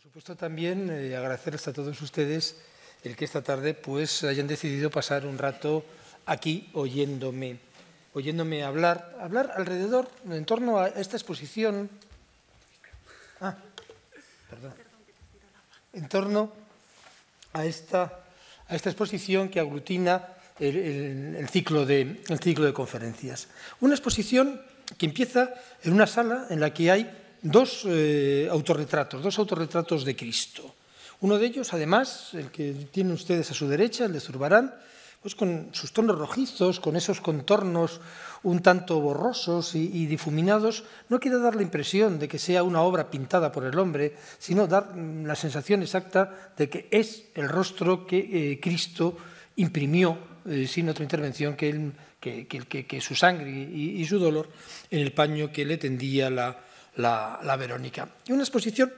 Por supuesto también eh, agradecerles a todos ustedes el que esta tarde pues hayan decidido pasar un rato aquí oyéndome, oyéndome hablar, hablar alrededor, en torno a esta exposición. Ah. En torno a esta, a esta exposición que aglutina el, ciclo de, el ciclo de conferencias. Una exposición que empieza en una sala en la que hay dos eh, autorretratos, dos autorretratos de Cristo. Uno de ellos, además, el que tienen ustedes a su derecha, el de Zurbarán, pues con sus tonos rojizos, con esos contornos un tanto borrosos y, difuminados, no quiere dar la impresión de que sea una obra pintada por el hombre, sino dar la sensación exacta de que es el rostro que eh, Cristo imprimió, eh, sin otra intervención que, que, que su sangre y, y, su dolor, en el paño que le tendía la, la, Verónica. Y una exposición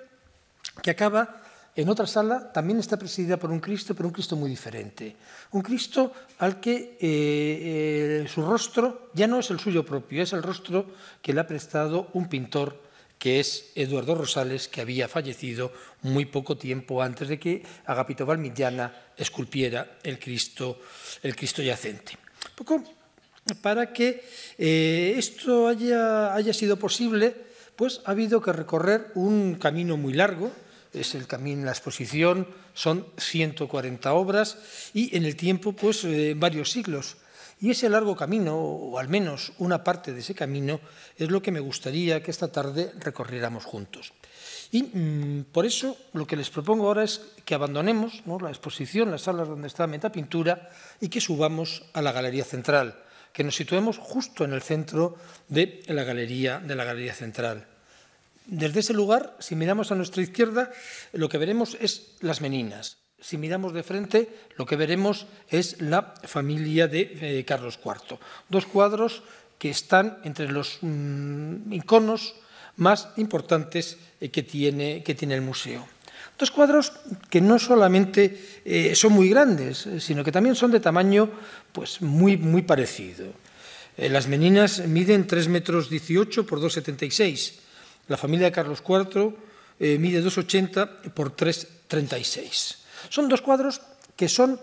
que acaba en otra sala también está presidida por un Cristo, pero un Cristo muy diferente. Un Cristo al que eh, eh, su rostro ya no es el suyo propio, es el rostro que le ha prestado un pintor que es Eduardo Rosales, que había fallecido muy poco tiempo antes de que Agapito Valmillana esculpiera el Cristo, el Cristo yacente. Un poco para que eh, esto haya, haya sido posible, pues ha habido que recorrer un camino muy largo, es el camino, la exposición, son 140 obras y en el tiempo, pues eh, varios siglos. Y ese largo camino, o al menos una parte de ese camino, es lo que me gustaría que esta tarde recorriéramos juntos. Y mmm, por eso lo que les propongo ahora es que abandonemos la exposición, las salas donde está Metapintura, y que subamos a la galería central, que nos situemos justo en el centro de la galería, de la galería central. Desde ese lugar, si miramos a nuestra izquierda, lo que veremos es las meninas. Si miramos de frente, lo que veremos es la familia de eh, Carlos IV. Dos cuadros que están entre los mmm, iconos más importantes eh, que, tiene, que tiene el museo. Dos cuadros que no solamente eh, son muy grandes, sino que también son de tamaño pues, muy, muy parecido. Eh, las meninas miden 3 metros 18 por 2,76 la familia de Carlos IV eh, mide 2,80 por 3,36. Son dos cuadros que son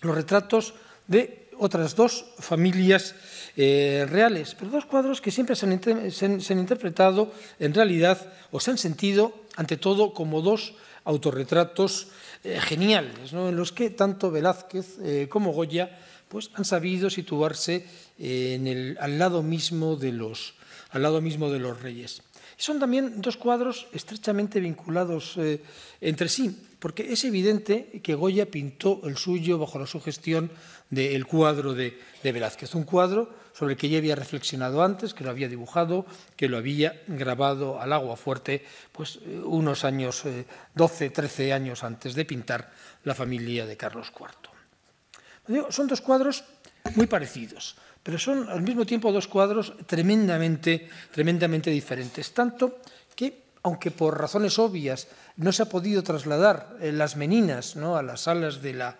los retratos de otras dos familias eh, reales, pero dos cuadros que siempre se han, interpretado en realidad o se han sentido ante todo como dos autorretratos eh, geniales, ¿no? en los que tanto Velázquez eh, como Goya pues, han sabido situarse al, lado mismo de los, al lado mismo de los reyes. Son también dos cuadros estrechamente vinculados entre sí, porque es evidente que Goya pintó el suyo bajo la sugestión del cuadro de, Velázquez, un cuadro sobre el que ya había reflexionado antes, que lo había dibujado, que lo había grabado al agua fuerte, pues eh, unos años, eh, 12, 13 años antes de pintar la familia de Carlos IV. Son dos cuadros muy parecidos pero son al mismo tiempo dos cuadros tremendamente, tremendamente diferentes, tanto aunque por razones obvias no se ha podido trasladar eh, las meninas ¿no? a las salas de la,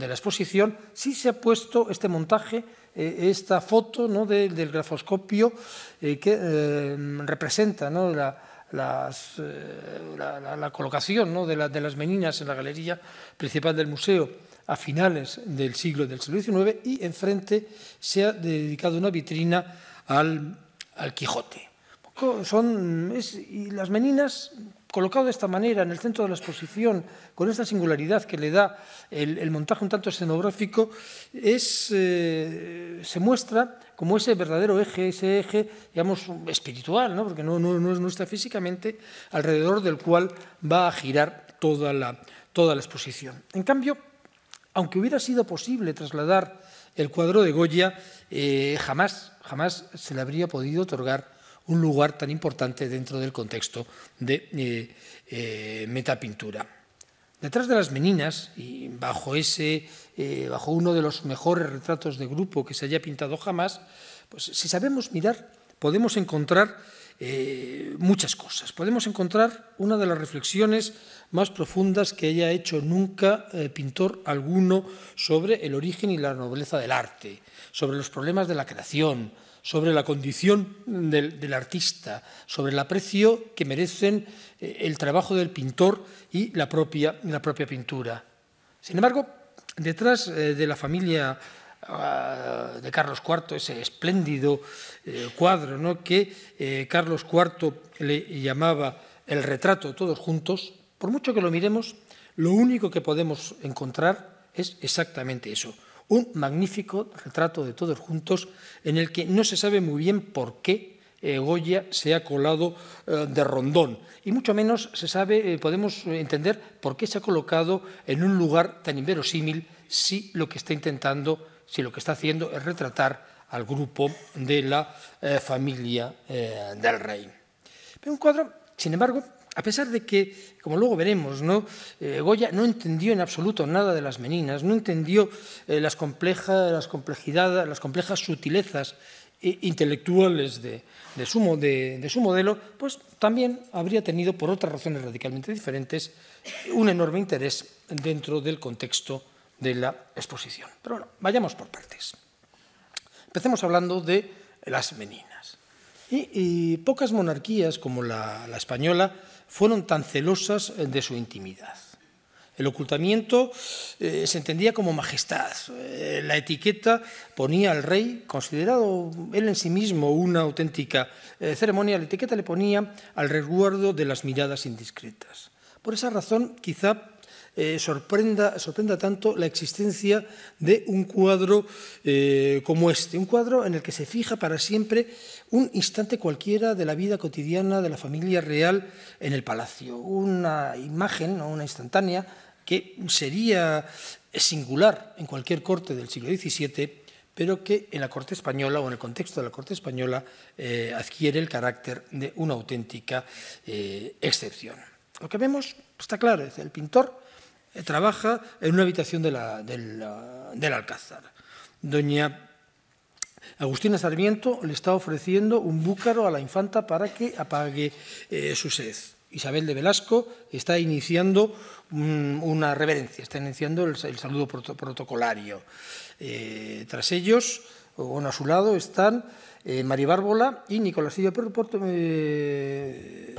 exposición, sí se ha puesto este montaje, eh, esta foto ¿no? de, del grafoscopio eh, que representa la, las, la, colocación ¿no? de, de las meninas en la galería principal del museo a finales del siglo del siglo XIX y enfrente se ha dedicado una vitrina al, al Quijote. Son, y las meninas, colocado de esta manera en el centro de la exposición, con esta singularidad que le da el, el montaje un tanto escenográfico, es, eh, se muestra como ese verdadero eje, ese eje, digamos, espiritual, ¿no? porque no, no, no está físicamente, alrededor del cual va a girar toda la, toda la exposición. En cambio, aunque hubiera sido posible trasladar el cuadro de Goya, eh, jamás, jamás se le habría podido otorgar un lugar tan importante dentro del contexto de eh, eh, metapintura. Detrás de las meninas, y bajo, ese, eh, bajo uno de los mejores retratos de grupo que se haya pintado jamás, pues si sabemos mirar, podemos encontrar eh, muchas cosas. Podemos encontrar una de las reflexiones más profundas que haya hecho nunca eh, pintor alguno sobre el origen y la nobleza del arte, sobre los problemas de la creación, sobre la condición del, artista, sobre el aprecio que merecen eh, el trabajo del pintor y la propia, la propia pintura. Sin embargo, detrás eh, de la familia uh, de Carlos IV, ese espléndido eh, cuadro ¿no? que Carlos IV le llamaba el retrato todos juntos, por mucho que lo miremos, lo único que podemos encontrar es exactamente eso, un magnífico retrato de todos juntos en el que no se sabe muy bien por qué eh, Goya se ha colado eh, de rondón y mucho menos se sabe, eh, podemos entender por qué se ha colocado en un lugar tan inverosímil si lo que está intentando, si lo que está haciendo es retratar al grupo de la familia del rey. Pero un cuadro, sin embargo, a pesar de que, como luego veremos, ¿no? Eh, Goya no entendió en absoluto nada de las meninas, no entendió eh, las, complejas, las complejidades, las complejas sutilezas eh, intelectuales de, su, de, de su modelo, pues también habría tenido, por otras razones radicalmente diferentes, un enorme interés dentro del contexto de la exposición. Pero bueno, vayamos por partes. Empecemos hablando de las meninas. Y, pocas monarquías como la española fueron tan celosas de su intimidad. El ocultamiento eh, se entendía como majestad. Eh, la etiqueta ponía al rey, considerado él en sí mismo una auténtica eh, ceremonia, la etiqueta le ponía al resguardo de las miradas indiscretas. Por esa razón, quizá eh, sorprenda, sorprenda tanto la existencia de un cuadro eh, como este, un cuadro en el que se fija para siempre un instante cualquiera de la vida cotidiana de la familia real en el palacio, una imagen, una instantánea, que sería singular en cualquier corte del siglo XVII, pero que en la corte española o en el contexto de la corte española eh, adquiere el carácter de una auténtica excepción. Lo que vemos está claro, es el pintor trabaja en una habitación de la, de la, del Alcázar. Doña Agustina Sarmiento le está ofreciendo un búcaro a la infanta para que apague eh, su sed. Isabel de Velasco está iniciando un, una reverencia, está iniciando el, el saludo prot protocolario. Eh, tras ellos, bueno, a su lado, están eh, Bárbola y Nicolasillo eh,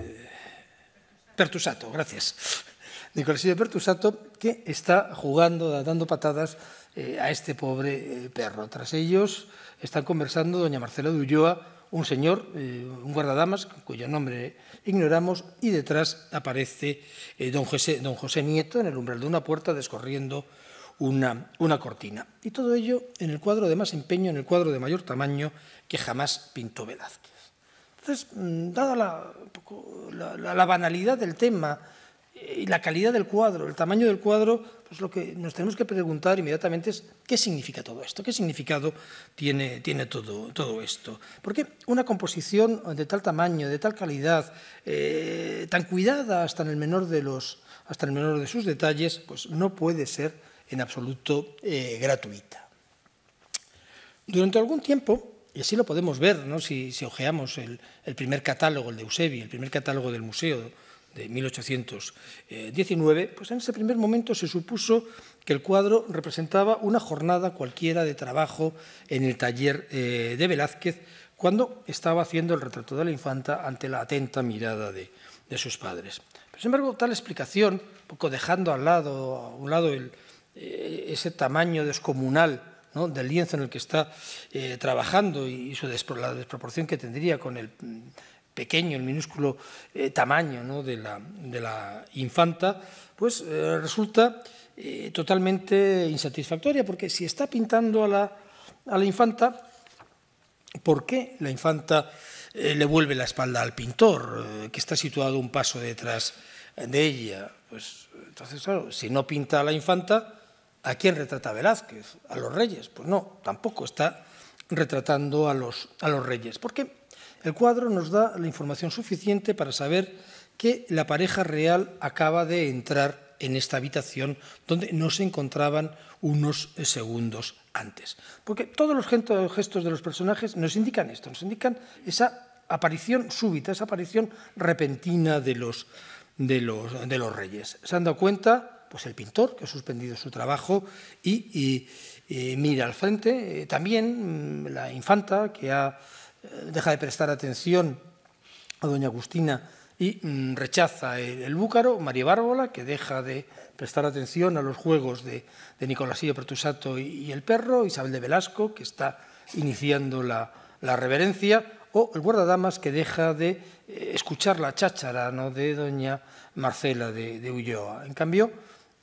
Pertusato. Gracias. Nicolasillo Pertusato, que está jugando, dando patadas eh, a este pobre eh, perro. Tras ellos están conversando doña Marcela de Ulloa, un señor, eh, un guardadamas, cuyo nombre ignoramos, y detrás aparece don, José, don José Nieto en el umbral de una puerta descorriendo una, una cortina. Y todo ello en el cuadro de más empeño, en el cuadro de mayor tamaño que jamás pintó Velázquez. Entonces, mm, dada la, la banalidad del tema, y la calidad del cuadro, el tamaño del cuadro, pues lo que nos tenemos que preguntar inmediatamente es qué significa todo esto, qué significado tiene, tiene todo, todo esto. Porque una composición de tal tamaño, de tal calidad, eh, tan cuidada hasta en el menor de los hasta el menor de sus detalles, pues no puede ser en absoluto eh, gratuita. Durante algún tiempo, y así lo podemos ver ¿no? si, si ojeamos el, el primer catálogo, el de Eusebi, el primer catálogo del museo, de 1819, pues en ese primer momento se supuso que el cuadro representaba una jornada cualquiera de trabajo en el taller eh, de Velázquez cuando estaba haciendo el retrato de la infanta ante la atenta mirada de, de sus padres. Sin embargo, tal explicación, poco dejando al lado, a un lado eh, ese tamaño descomunal del lienzo en el que está eh, trabajando y, y su la desproporción que tendría con el pequeño, el minúsculo eh, tamaño de, la, infanta, pues eh, resulta eh, totalmente insatisfactoria, porque si está pintando a la, infanta, ¿por qué la infanta le vuelve la espalda al pintor, que está situado un paso detrás de ella? Pues entonces, claro, si no pinta a la infanta, ¿a quién retrata Velázquez? ¿A los reyes? Pues no, tampoco está retratando a los, a los reyes. El cuadro nos da la información suficiente para saber que la pareja real acaba de entrar en esta habitación donde no se encontraban unos segundos antes. Porque todos los gestos de los personajes nos indican esto, nos indican esa aparición súbita, esa aparición repentina de los, reyes. Se han dado cuenta, pues el pintor, que ha suspendido su trabajo y, mira al frente, eh, también mm, la infanta, que ha, eh, deja de prestar atención a doña Agustina y mm, rechaza el, búcaro, María Bárbola, que deja de prestar atención a los juegos de, de Nicolasillo Pertusato y, el perro, Isabel de Velasco, que está iniciando la, reverencia, o el guardadamas, que deja de eh, escuchar la cháchara ¿no? de doña Marcela de, Ulloa. En cambio,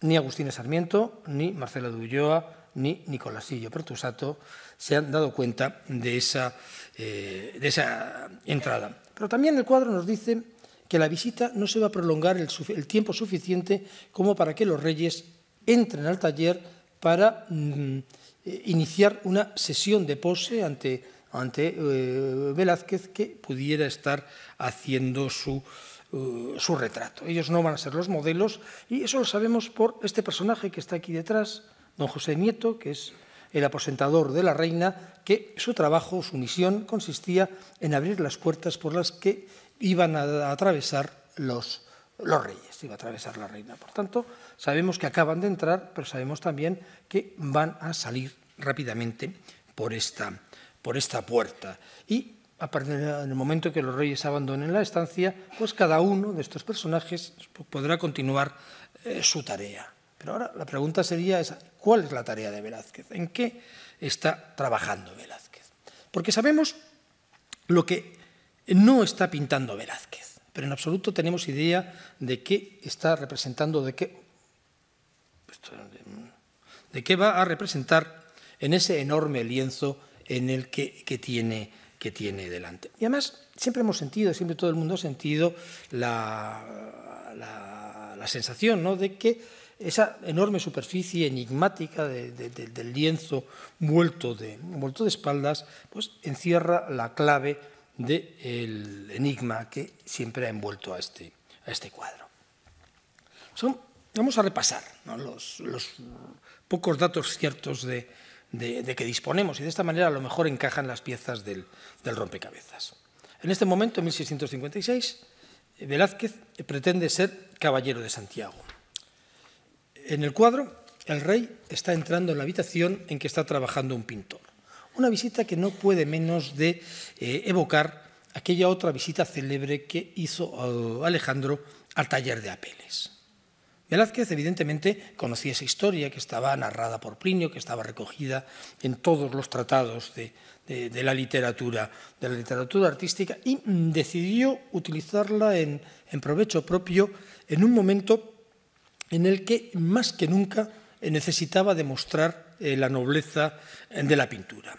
ni Agustina Sarmiento, ni Marcela de Ulloa, ni Nicolasillo Pertusato se han dado cuenta de esa, eh, de esa entrada. Pero también el cuadro nos dice que la visita no se va a prolongar el, tiempo suficiente como para que los reyes entren al taller para mm, eh, iniciar una sesión de pose ante, ante eh, Velázquez que pudiera estar haciendo su, su retrato. Ellos no van a ser los modelos y eso lo sabemos por este personaje que está aquí detrás, don José Nieto, que es el aposentador de la reina, que su trabajo, su misión, consistía en abrir las puertas por las que iban a atravesar los, los reyes, iba a atravesar la reina. Por tanto, sabemos que acaban de entrar, pero sabemos también que van a salir rápidamente por esta, por esta puerta. Y partir del momento que los reyes abandonen la estancia, pues cada uno de estos personajes podrá continuar eh, su tarea. Pero ahora la pregunta sería esa, ¿cuál es la tarea de Velázquez? ¿En qué está trabajando Velázquez? Porque sabemos lo que no está pintando Velázquez, pero en absoluto tenemos idea de qué está representando, de qué, de qué va a representar en ese enorme lienzo en el que, tiene, que tiene delante. Y además, siempre hemos sentido, siempre todo el mundo ha sentido la, la, sensación ¿no? de que esa enorme superficie enigmática del lienzo vuelto de, vuelto de espaldas, pues encierra la clave del enigma que siempre ha envuelto a este, a este cuadro. Vamos a repasar los, pocos datos ciertos de, que disponemos y de esta manera a lo mejor encajan las piezas del, del rompecabezas. En este momento, en 1656, Velázquez pretende ser caballero de Santiago. En el cuadro, el rey está entrando en la habitación en que está trabajando un pintor. Una visita que no puede menos de eh, evocar aquella otra visita célebre que hizo eh, Alejandro al taller de Apeles. Velázquez evidentemente conocía esa historia que estaba narrada por Plinio, que estaba recogida en todos los tratados de, la literatura, de la literatura artística, y decidió utilizarla en, provecho propio en un momento en el que más que nunca necesitaba demostrar eh, la nobleza de la pintura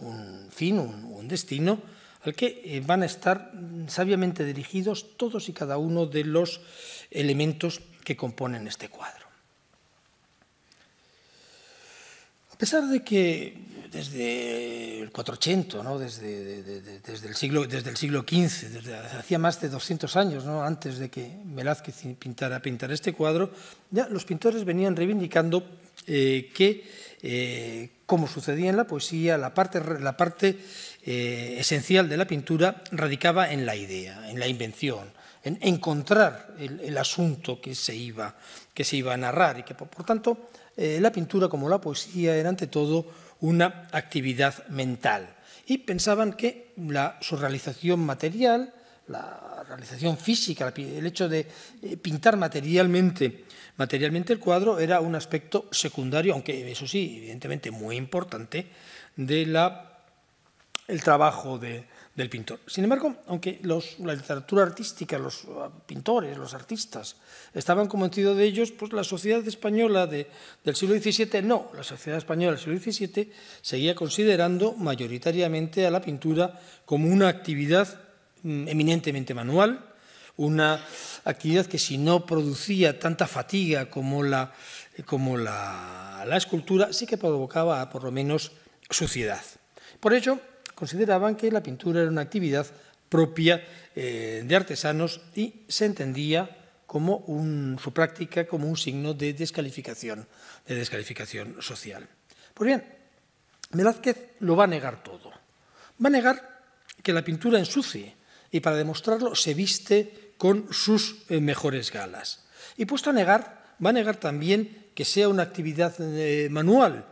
un fin, un, destino al que eh, van a estar sabiamente dirigidos todos y cada uno de los elementos que componen este cuadro. A pesar de que desde el 480, ¿no? desde, desde, el siglo, desde el siglo XV, hacía más de 200 años, antes de que Velázquez pintara, pintara este cuadro, ya los pintores venían reivindicando eh, que eh, como sucedía en la poesía, la parte, la parte eh, esencial de la pintura radicaba en la idea, en la invención, en encontrar el, asunto que se, iba, que se iba a narrar y que, por, tanto, eh, la pintura como la poesía era ante todo una actividad mental. Y pensaban que la, su realización material, la realización física, el hecho de pintar materialmente Materialmente el cuadro era un aspecto secundario, aunque eso sí, evidentemente muy importante, del trabajo del pintor. Sin embargo, aunque la literatura artística, los pintores, los artistas, estaban convencidos de ellos, pues la sociedad española del siglo XVII no. La sociedad española del siglo XVII seguía considerando mayoritariamente a la pintura como una actividad mm, eminentemente manual, una actividad que si no producía tanta fatiga como la, como la, escultura, sí que provocaba por lo menos suciedad. Por ello, consideraban que la pintura era una actividad propia eh, de artesanos y se entendía como su práctica como un signo de descalificación, de descalificación social. Pues bien, Velázquez lo va a negar todo. Va a negar que la pintura ensucie y para demostrarlo se viste con sus eh, mejores galas. Y puesto a negar, va a negar también que sea una actividad eh, manual,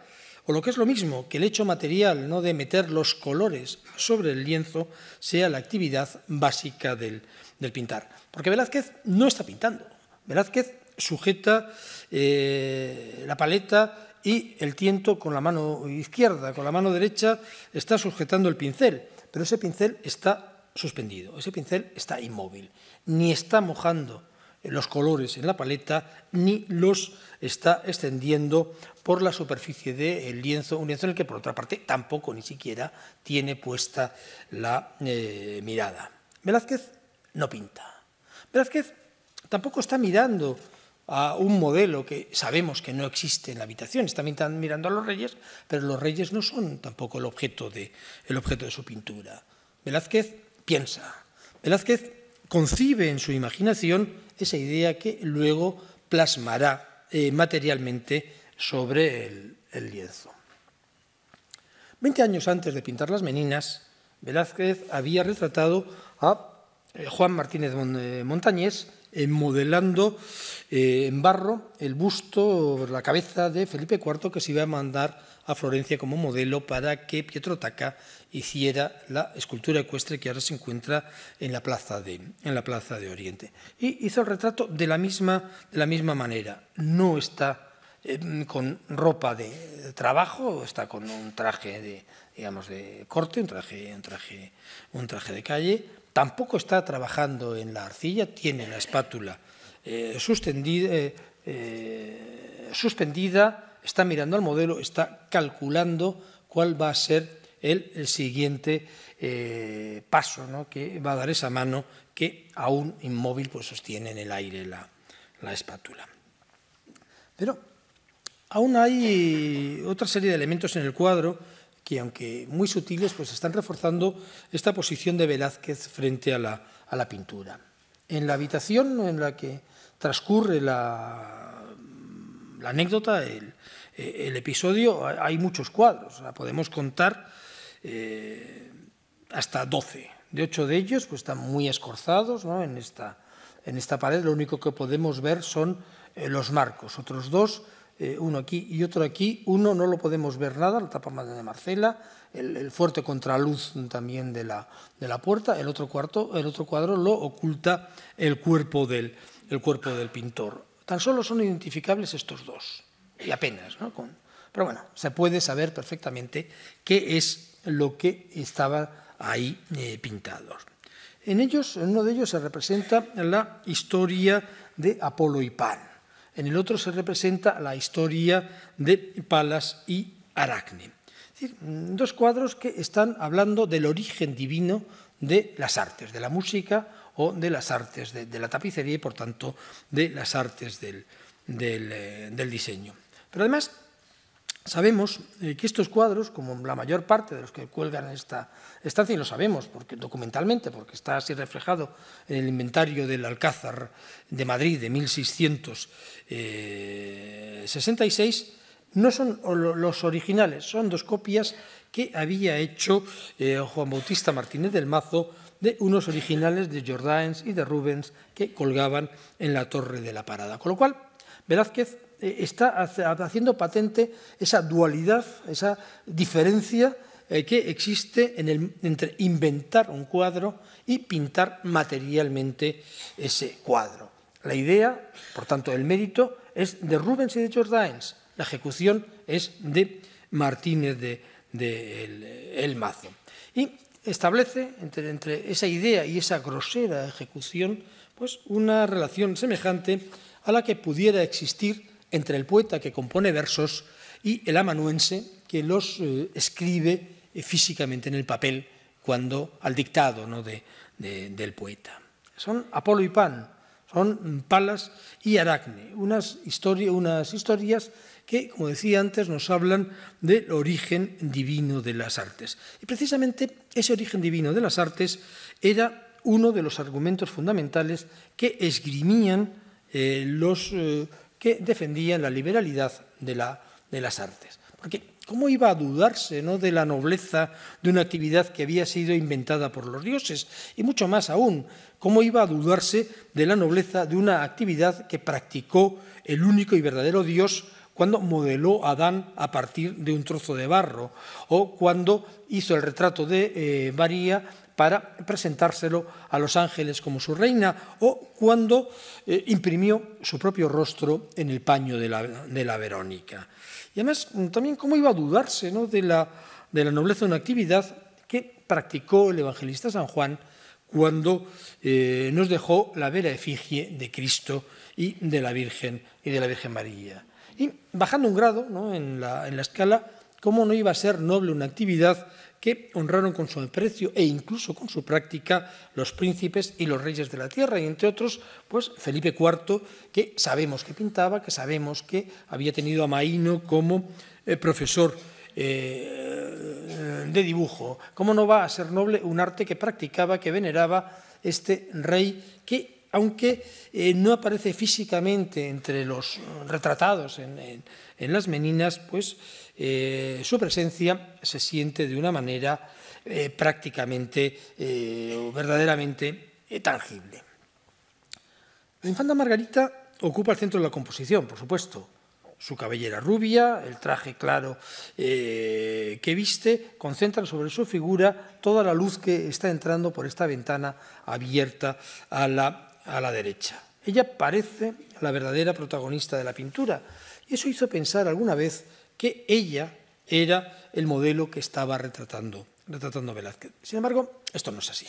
o lo que es lo mismo, que el hecho material ¿no? de meter los colores sobre el lienzo sea la actividad básica del, pintar. Porque Velázquez no está pintando. Velázquez sujeta eh, la paleta y el tiento con la mano izquierda, con la mano derecha está sujetando el pincel, pero ese pincel está suspendido, ese pincel está inmóvil, ni está mojando los colores en la paleta, ni los está extendiendo por la superficie del lienzo, un lienzo en el que por otra parte tampoco ni siquiera tiene puesta la eh, mirada. Velázquez no pinta. Velázquez tampoco está mirando a un modelo que sabemos que no existe en la habitación, está mirando a los reyes, pero los reyes no son tampoco el objeto de, el objeto de su pintura. Velázquez piensa, Velázquez concibe en su imaginación esa idea que luego plasmará eh, materialmente sobre el, lienzo. Veinte años antes de pintar las meninas, Velázquez había retratado a eh, Juan Martínez eh, Montañés modelando en barro el busto, la cabeza de Felipe IV que se iba a mandar a Florencia como modelo para que Pietro Tacca hiciera la escultura ecuestre que ahora se encuentra en la plaza de, en la plaza de Oriente. Y hizo el retrato de la misma, de la misma manera. No está eh, con ropa de trabajo, está con un traje de, digamos, de corte, un traje, un, traje, un traje de calle. Tampoco está trabajando en la arcilla, tiene la espátula eh, eh, suspendida está mirando al modelo, está calculando cuál va a ser el, siguiente eh, paso que va a dar esa mano que aún inmóvil pues, sostiene en el aire la, espátula. Pero aún hay otra serie de elementos en el cuadro que, aunque muy sutiles, pues están reforzando esta posición de Velázquez frente a la, a la pintura. En la habitación en la que transcurre la, la anécdota, el, episodio, hay muchos cuadros, podemos contar eh, hasta 12. De ocho de ellos pues, están muy escorzados en, esta, en esta pared, lo único que podemos ver son eh, los marcos. Otros dos, uno aquí y otro aquí, uno no lo podemos ver nada, la tapa de Marcela, el, fuerte contraluz también de la, de la puerta, el otro, cuarto, el otro cuadro lo oculta el cuerpo, del, el cuerpo del pintor. Tan solo son identificables estos dos y apenas. ¿no? pero bueno, se puede saber perfectamente qué es lo que estaba ahí eh, pintado. En ellos, en uno de ellos se representa la historia de Apolo y Pan. En el otro se representa la historia de Palas y Aracne. dos cuadros que están hablando del origen divino de las artes, de la música o de las artes de, la tapicería y por tanto de las artes del eh, diseño. Pero además sabemos eh, que estos cuadros, como la mayor parte de los que cuelgan en esta estancia, y lo sabemos porque, documentalmente, porque está así reflejado en el inventario del Alcázar de Madrid de 1666, eh, no son los originales, son dos copias que había hecho eh, Juan Bautista Martínez del Mazo de unos originales de Jordaens y de Rubens que colgaban en la torre de la parada. Con lo cual, Velázquez está haciendo patente esa dualidad, esa diferencia eh, que existe entre inventar un cuadro y pintar materialmente ese cuadro. La idea, por tanto, el mérito es de Rubens y de Jordaens. La ejecución es de Martínez de, El Mazo. Y establece entre, entre, esa idea y esa grosera ejecución pues una relación semejante a la que pudiera existir entre el poeta que compone versos y el amanuense que los eh, escribe eh, físicamente en el papel cuando al dictado ¿no? de, del poeta. Son Apolo y Pan, son Palas y Aracne, unas, unas historias que, como decía antes, nos hablan del origen divino de las artes. Y precisamente ese origen divino de las artes era uno de los argumentos fundamentales que esgrimían eh, los que defendían la liberalidad de, la, de las artes. Porque ¿cómo iba a dudarse ¿no? de la nobleza de una actividad que había sido inventada por los dioses? Y mucho más aún, ¿cómo iba a dudarse de la nobleza de una actividad que practicó el único y verdadero Dios cuando modeló a Adán a partir de un trozo de barro o cuando hizo el retrato de eh, María para presentárselo a los ángeles como su reina, o cuando eh, imprimió su propio rostro en el paño de la, de la Verónica. Y además, también cómo iba a dudarse ¿no? de, la, de la nobleza de una actividad que practicó el evangelista San Juan cuando eh, nos dejó la vera efigie de Cristo y de la Virgen y de la Virgen María. Y bajando un grado ¿no? en, la, en la escala, cómo no iba a ser noble una actividad que honraron con su aprecio e incluso con su práctica los príncipes y los reyes de la tierra, y entre otros, pues Felipe IV, que sabemos que pintaba, que sabemos que había tenido a Maíno como eh, profesor eh, de dibujo. ¿Cómo no va a ser noble un arte que practicaba, que veneraba este rey que aunque eh, no aparece físicamente entre los retratados en, las meninas, pues eh, su presencia se siente de una manera eh, prácticamente eh, o verdaderamente eh, tangible. La infanta Margarita ocupa el centro de la composición, por supuesto. Su cabellera rubia, el traje claro eh, que viste, concentran sobre su figura toda la luz que está entrando por esta ventana abierta a la, a la derecha. Ella parece la verdadera protagonista de la pintura y eso hizo pensar alguna vez que ella era el modelo que estaba retratando, retratando Velázquez. Sin embargo, esto no es así.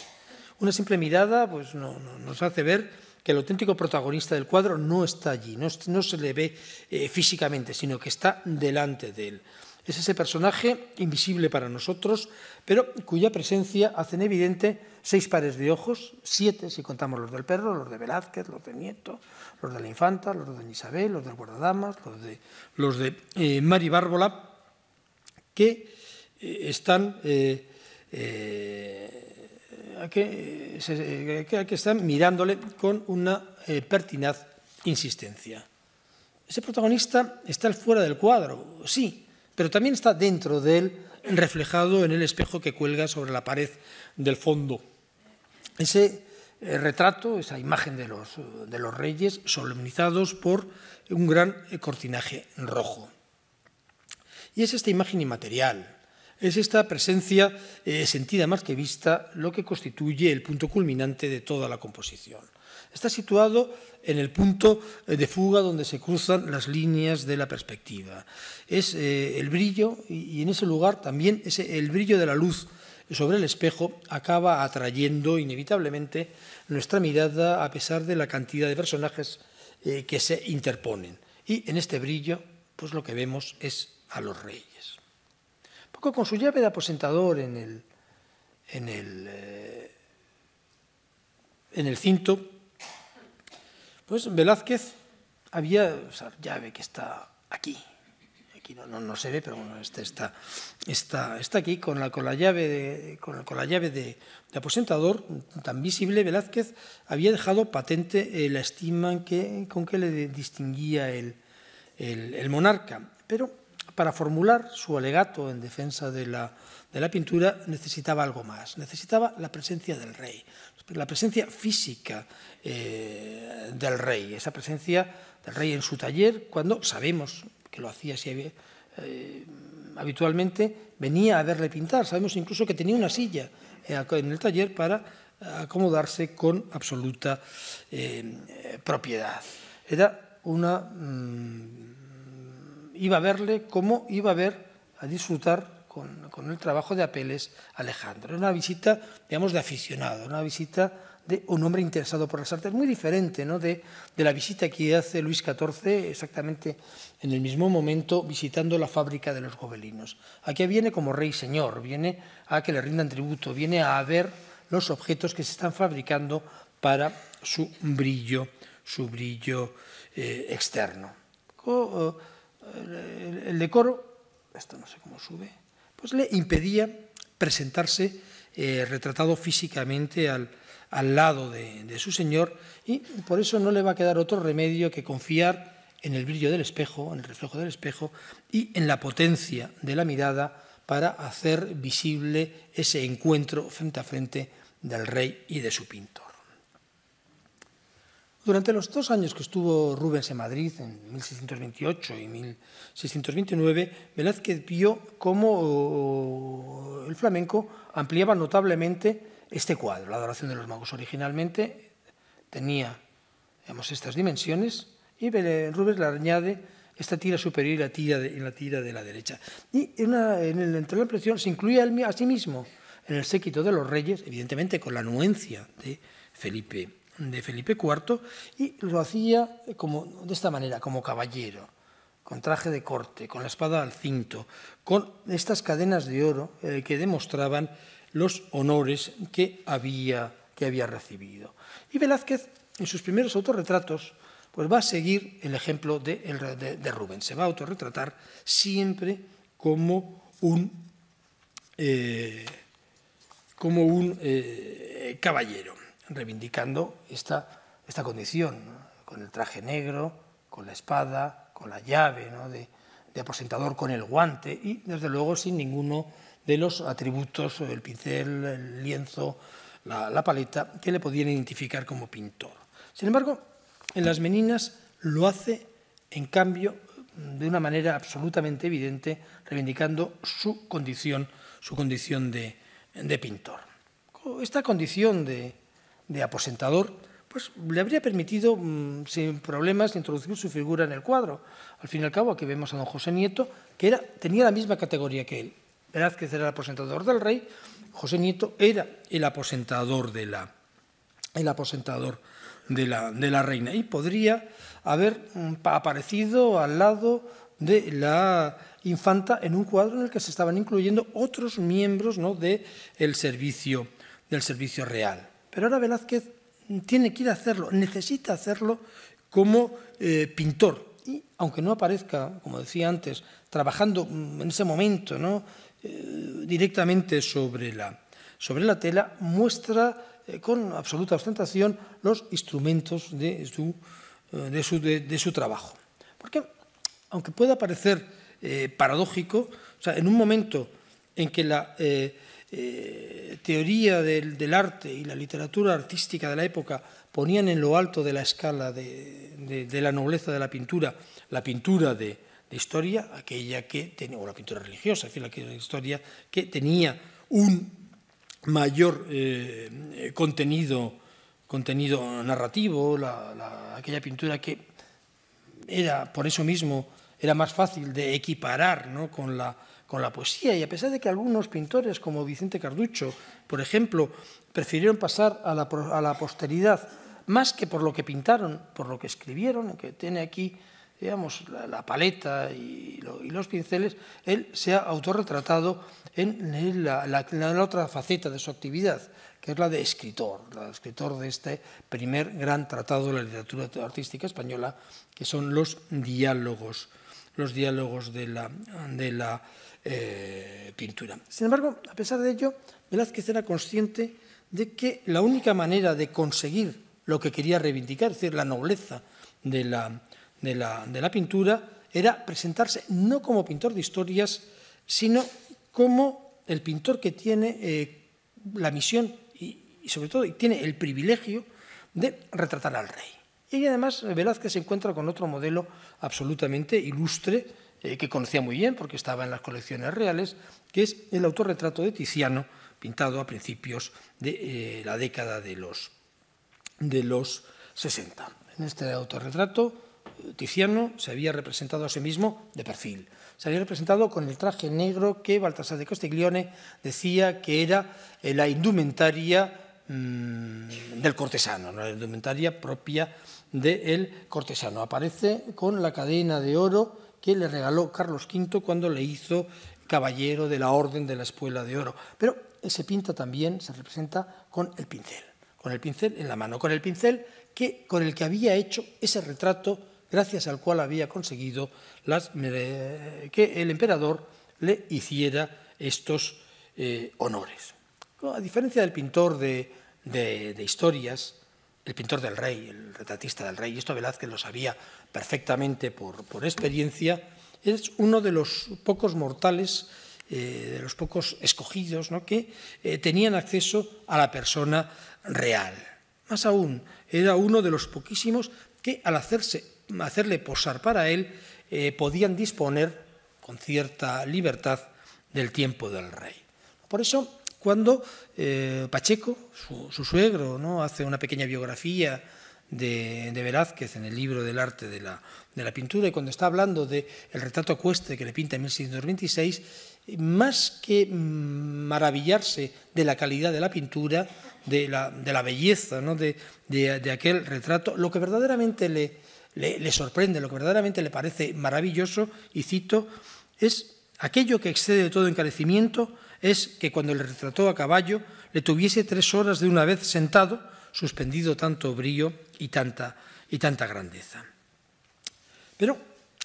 Una simple mirada pues, no, no, nos hace ver que el auténtico protagonista del cuadro no está allí, no, no se le ve eh, físicamente, sino que está delante de él. Es ese personaje invisible para nosotros, pero cuya presencia hacen evidente seis pares de ojos, siete si contamos los del perro, los de Velázquez, los de Nieto, los de la infanta, los de Isabel, los del guardadamas, los de, los de eh, Mari Bárbola, que eh, están, eh, que, están mirándole con una pertinaz insistencia. Ese protagonista está fuera del cuadro, sí, pero también está dentro de él, reflejado en el espejo que cuelga sobre la pared del fondo. Ese eh, retrato, esa imagen de los, de los reyes, solemnizados por un gran eh, cortinaje rojo. Y es esta imagen inmaterial, es esta presencia eh, sentida más que vista lo que constituye el punto culminante de toda la composición. Está situado en el punto eh, de fuga donde se cruzan las líneas de la perspectiva. Es eh, el brillo y, en ese lugar también ese, el brillo de la luz sobre el espejo acaba atrayendo inevitablemente nuestra mirada a pesar de la cantidad de personajes eh, que se interponen. Y en este brillo, pues lo que vemos es a los reyes. Poco con su llave de aposentador en el, en el, en el cinto, pues Velázquez había esa llave que está aquí, aquí no, no, no, se ve, pero bueno, este está, está, está aquí con la, con la llave, de, con, con la llave de, de, aposentador tan visible. Velázquez había dejado patente eh, la estima que, con que le distinguía el, el, el, monarca, pero para formular su alegato en defensa de la, de la pintura necesitaba algo más, necesitaba la presencia del rey, la presencia física eh, del rey, esa presencia del rey en su taller, cuando sabemos que lo hacía eh, habitualmente, venía a verle pintar. Sabemos incluso que tenía una silla eh, en el taller para acomodarse con absoluta propiedad. Era una. Mmm, iba a verle como iba a ver, a disfrutar con, el trabajo de Apeles Alejandro. Era una visita, digamos, de aficionado, una visita de un hombre interesado por las artes, muy diferente ¿no? de, de, la visita que hace Luis XIV exactamente en el mismo momento visitando la fábrica de los gobelinos. Aquí viene como rey señor, viene a que le rindan tributo, viene a ver los objetos que se están fabricando para su brillo, su brillo eh, externo. Eh, el decoro, esto no sé cómo sube, pues le impedía presentarse eh, retratado físicamente al, al lado de, de su Señor y por eso no le va a quedar otro remedio que confiar en el brillo del espejo, en el reflejo del espejo y en la potencia de la mirada para hacer visible ese encuentro frente a frente del rey y de su pintor. Durante los dos años que estuvo Rubens en Madrid, en 1628 y 1629, Velázquez vio cómo el flamenco ampliaba notablemente este cuadro. La adoración de los magos originalmente tenía digamos, estas dimensiones y Rubens le añade esta tira superior y la tira de, la, tira de la derecha. Y en, el, entre la impresión se incluía a sí en el séquito de los reyes, evidentemente con la anuencia de Felipe, de Felipe IV, y lo hacía como, de esta manera, como caballero, con traje de corte, con la espada al cinto, con estas cadenas de oro eh, que demostraban los honores que había, que había recibido. Y Velázquez, en sus primeros autorretratos, pues va a seguir el ejemplo de, Rubens. Se va a autorretratar siempre como un, eh, como un eh, caballero, reivindicando esta, esta condición, con el traje negro, con la espada, con la llave de, de aposentador, con el guante y, desde luego, sin ninguno de los atributos, el pincel, el lienzo, la, paleta, que le podían identificar como pintor. Sin embargo, en las meninas lo hace, en cambio, de una manera absolutamente evidente, reivindicando su condición, su condición de, pintor. Esta condición de, aposentador pues, le habría permitido mm, sin problemas introducir su figura en el cuadro. Al fin y al cabo, aquí vemos a don José Nieto, que era, tenía la misma categoría que él. Velázquez era el aposentador del rey, José Nieto era el aposentador de la, el aposentador de la, de la reina y podría haber mm, aparecido al lado de la infanta en un cuadro en el que se estaban incluyendo otros miembros ¿no? de el servicio, del servicio real. Pero ahora Velázquez tiene que ir a hacerlo, necesita hacerlo como eh, pintor. Y aunque no aparezca, como decía antes, trabajando mm, en ese momento ¿no? Eh, directamente sobre la, sobre la tela, muestra eh, con absoluta ostentación los instrumentos de su, de su, de, su trabajo. Porque, aunque pueda parecer paradójico, o sea, en un momento en que la eh, teoría del, arte y la literatura artística de la época ponían en lo alto de la escala de, la nobleza de la pintura la pintura de, historia, aquella que tenía, o la pintura religiosa, en fin, la historia que tenía un mayor eh, contenido, contenido narrativo, la, aquella pintura que era, por eso mismo, era más fácil de equiparar ¿no? con, la, con la poesía. Y a pesar de que algunos pintores, como Vicente Carducho, por ejemplo, prefirieron pasar a la, a la posteridad más que por lo que pintaron, por lo que escribieron, que tiene aquí digamos, la, paleta y, lo, los pinceles, él se ha autorretratado en la, la, la, otra faceta de su actividad, que es la de escritor, la de escritor de este primer gran tratado de la literatura artística española, que son los diálogos, los diálogos de la, de la eh, pintura. Sin embargo, a pesar de ello, Velázquez era consciente de que la única manera de conseguir lo que quería reivindicar, es decir, la nobleza de la, de la, de la pintura, era presentarse no como pintor de historias, sino como el pintor que tiene eh, la misión y, y, sobre todo tiene el privilegio de retratar al rey. Y además Velázquez se encuentra con otro modelo absolutamente ilustre eh, que conocía muy bien porque estaba en las colecciones reales, que es el autorretrato de Tiziano, pintado a principios de eh, la década de los, de los 60. En este autorretrato Tiziano se había representado a sí mismo de perfil. Se había representado con el traje negro que Baltasar de Castiglione decía que era eh, la indumentaria mmm, del cortesano, la indumentaria propia del cortesano. Aparece con la cadena de oro que le regaló Carlos V cuando le hizo caballero de la Orden de la Espuela de Oro. Pero se pinta también, se representa con el pincel, con el pincel en la mano, con el pincel que, con el que había hecho ese retrato gracias al cual había conseguido las, que el emperador le hiciera estos eh, honores. A diferencia del pintor de, de, historias, el pintor del rey, el retratista del rey, y esto Velázquez lo sabía perfectamente por, experiencia, es uno de los pocos mortales, eh, de los pocos escogidos, ¿no? que eh, tenían acceso a la persona real. Más aún, era uno de los poquísimos que al hacerse, hacerle posar para él, eh, podían disponer con cierta libertad del tiempo del rey. Por eso, cuando Pacheco, su, suegro, ¿no? hace una pequeña biografía de, Velázquez en el libro del arte de la, de la pintura y cuando está hablando del el retrato ecuestre que le pinta en 1626, más que maravillarse de la calidad de la pintura, de la, de la belleza ¿no? de, aquel retrato, lo que verdaderamente le sorprende, lo que verdaderamente le parece maravilloso, y cito, es aquello que excede de todo encarecimiento, es que cuando le retrató a caballo, le tuviese tres horas de una vez sentado, suspendido tanto brillo y tanta, y tanta grandeza. Pero,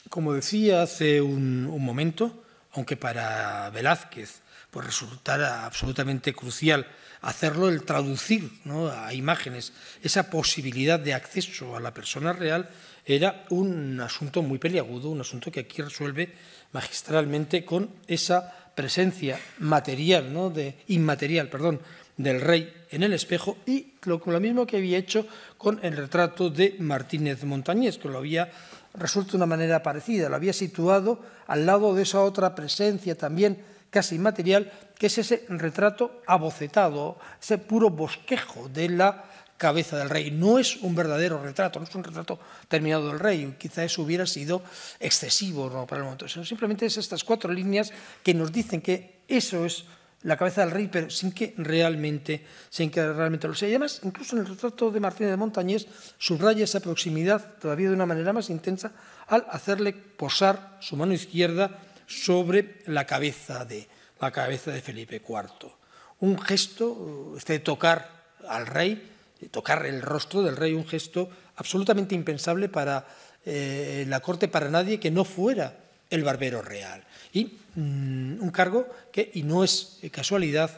como decía hace un, momento, aunque para Velázquez pues resultara absolutamente crucial hacerlo, el traducir ¿no? a imágenes esa posibilidad de acceso a la persona real, era un asunto muy peliagudo, un asunto que aquí resuelve magistralmente con esa presencia material, ¿no? de, inmaterial, perdón, del rey en el espejo y lo, lo mismo que había hecho con el retrato de Martínez Montañés, que lo había resuelto de una manera parecida, lo había situado al lado de esa otra presencia también casi inmaterial, que es ese retrato abocetado, ese puro bosquejo de la cabeza del rey. No es un verdadero retrato, no es un retrato terminado del rey, quizá eso hubiera sido excesivo ¿no? para el momento, simplemente es estas cuatro líneas que nos dicen que eso es la cabeza del rey, pero sin que realmente, sin que realmente lo sea. Y además, incluso en el retrato de Martínez de Montañés, subraya esa proximidad todavía de una manera más intensa al hacerle posar su mano izquierda sobre la cabeza de, la cabeza de Felipe IV. Un gesto, este de tocar al rey, tocar el rostro del rey, un gesto absolutamente impensable para eh, la corte, para nadie que no fuera el barbero real. Y mm, un cargo que, y no es casualidad,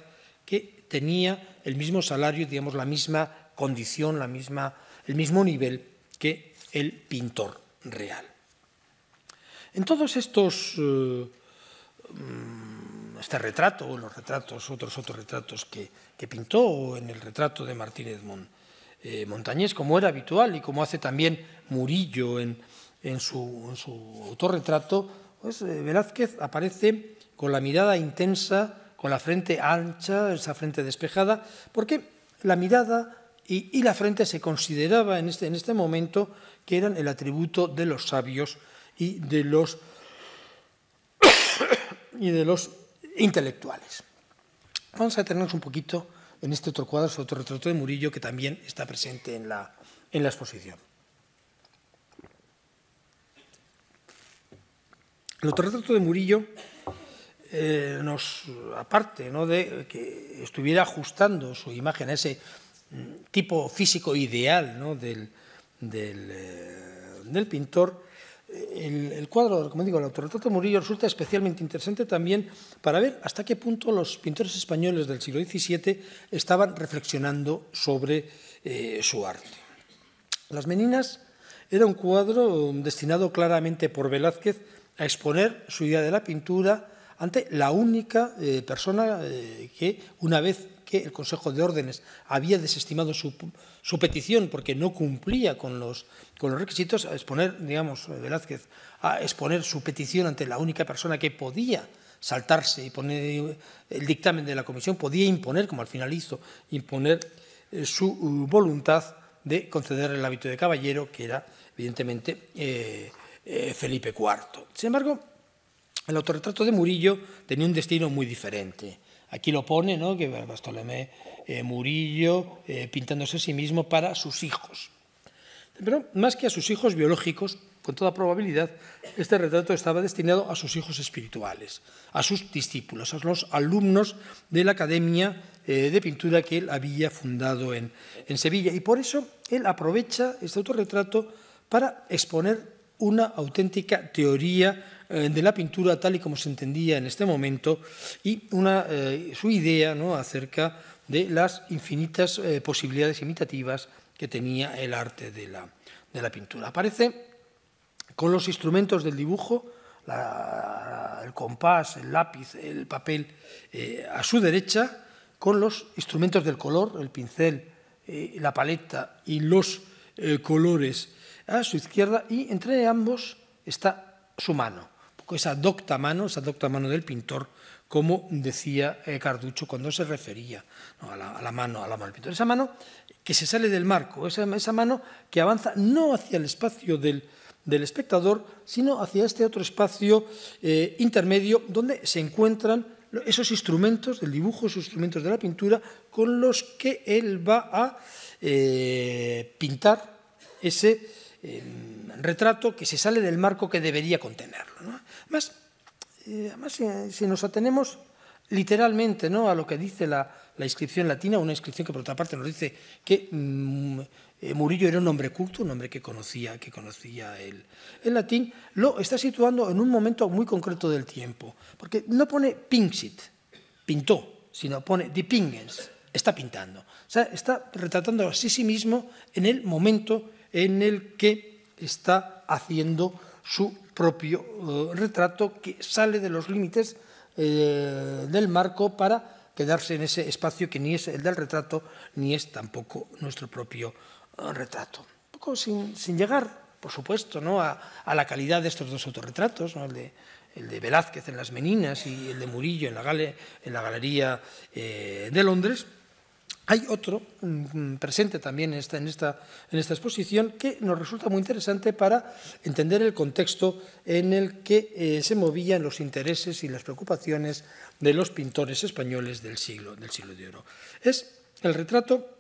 que tenía el mismo salario, digamos, la misma condición, la misma, el mismo nivel que el pintor real. En todos estos, eh, mm, este retrato, o los retratos, otros otros retratos que, que, pintó, o en el retrato de Martínez eh, Montañés, como era habitual y como hace también Murillo en, en su, su autorretrato, pues eh, Velázquez aparece con la mirada intensa, con la frente ancha, esa frente despejada, porque la mirada y, la frente se consideraba en este, en este momento que eran el atributo de los sabios y de los, y de los intelectuales. Vamos a detenernos un poquito en este otro cuadro, este otro retrato de Murillo, que también está presente en la, exposición. El autorretrato de Murillo eh, nos, aparte de que estuviera ajustando su imagen a ese mm, tipo físico ideal ¿no? del, del, eh, del, pintor, el, cuadro, como digo, el autorretrato de Murillo resulta especialmente interesante también para ver hasta qué punto los pintores españoles del siglo XVII estaban reflexionando sobre eh, su arte. Las Meninas era un cuadro destinado claramente por Velázquez a exponer su idea de la pintura ante la única eh, persona eh, que, una vez que el Consejo de Órdenes había desestimado su, petición porque no cumplía con los, requisitos, a exponer, digamos, Velázquez, a exponer su petición ante la única persona que podía saltarse y poner el dictamen de la comisión, podía imponer, como al final hizo, imponer eh, su voluntad de conceder el hábito de caballero, que era, evidentemente, eh, eh, Felipe IV. Sin embargo, el autorretrato de Murillo tenía un destino muy diferente. Aquí lo pone, ¿no? que Bartolomé eh, Murillo eh, pintándose a sí mismo para sus hijos. Pero más que a sus hijos biológicos, con toda probabilidad, este retrato estaba destinado a sus hijos espirituales, a sus discípulos, a los alumnos de la Academia de Pintura que él había fundado en, en Sevilla. Y por eso él aprovecha este autorretrato para exponer una auténtica teoría eh, de la pintura tal y como se entendía en este momento y eh, su idea ¿no? acerca de las infinitas eh, posibilidades imitativas que tenía el arte de la, de la pintura. Aparece con los instrumentos del dibujo, el compás, el lápiz, el papel, a su derecha, con los instrumentos del color, el pincel, la paleta y los colores a su izquierda y entre ambos está su mano, esa docta mano, esa docta mano del pintor, como decía eh, Carducho cuando se refería a, la, mano, a la mano del pintor. Esa mano que se sale del marco, esa, mano que avanza no hacia el espacio del, espectador, sino hacia este otro espacio eh, intermedio donde se encuentran esos instrumentos del dibujo, esos instrumentos de la pintura, con los que él va a eh, pintar ese retrato que se sale del marco que debería contenerlo. ¿no? Además, eh, si, nos atenemos literalmente ¿no? a lo que dice la, inscripción latina, una inscripción que por otra parte nos dice que mm, eh, Murillo era un hombre culto, un hombre que conocía, que conocía el, el, latín, lo está situando en un momento muy concreto del tiempo, porque no pone pinxit, pintó, sino pone dipingens, está pintando. O sea, está retratando a sí mismo en el momento en el que está haciendo su propio eh, retrato que sale de los límites eh, del marco para quedarse en ese espacio que ni es el del retrato ni es tampoco nuestro propio eh, retrato. Poco sin, llegar, por supuesto, ¿no? a, la calidad de estos dos autorretratos, el, de, el, de, Velázquez en Las Meninas y el de Murillo en la Galería de Londres, hay otro mm, presente también en esta, exposición que nos resulta muy interesante para entender el contexto en el que eh, se movían los intereses y las preocupaciones de los pintores españoles del siglo, del siglo de oro. Es el retrato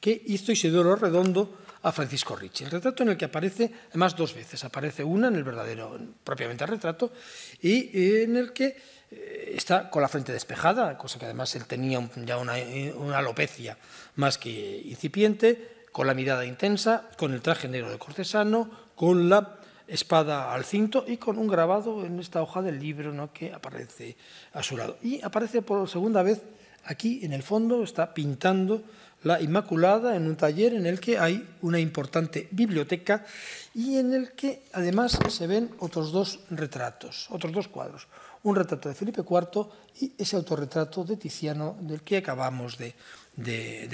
que hizo Isidoro Redondo a Francisco Ricci. El retrato en el que aparece, además dos veces, aparece una en el verdadero, propiamente el retrato, y en el que eh, está con la frente despejada, cosa que además él tenía ya una, alopecia más que incipiente, con la mirada intensa, con el traje negro de cortesano, con la espada al cinto y con un grabado en esta hoja del libro ¿no? que aparece a su lado. Y aparece por segunda vez aquí en el fondo, está pintando la Inmaculada en un taller en el que hay una importante biblioteca y en el que además se ven otros dos retratos, otros dos cuadros un retrato de Felipe IV y ese autorretrato de Tiziano del que acabamos de,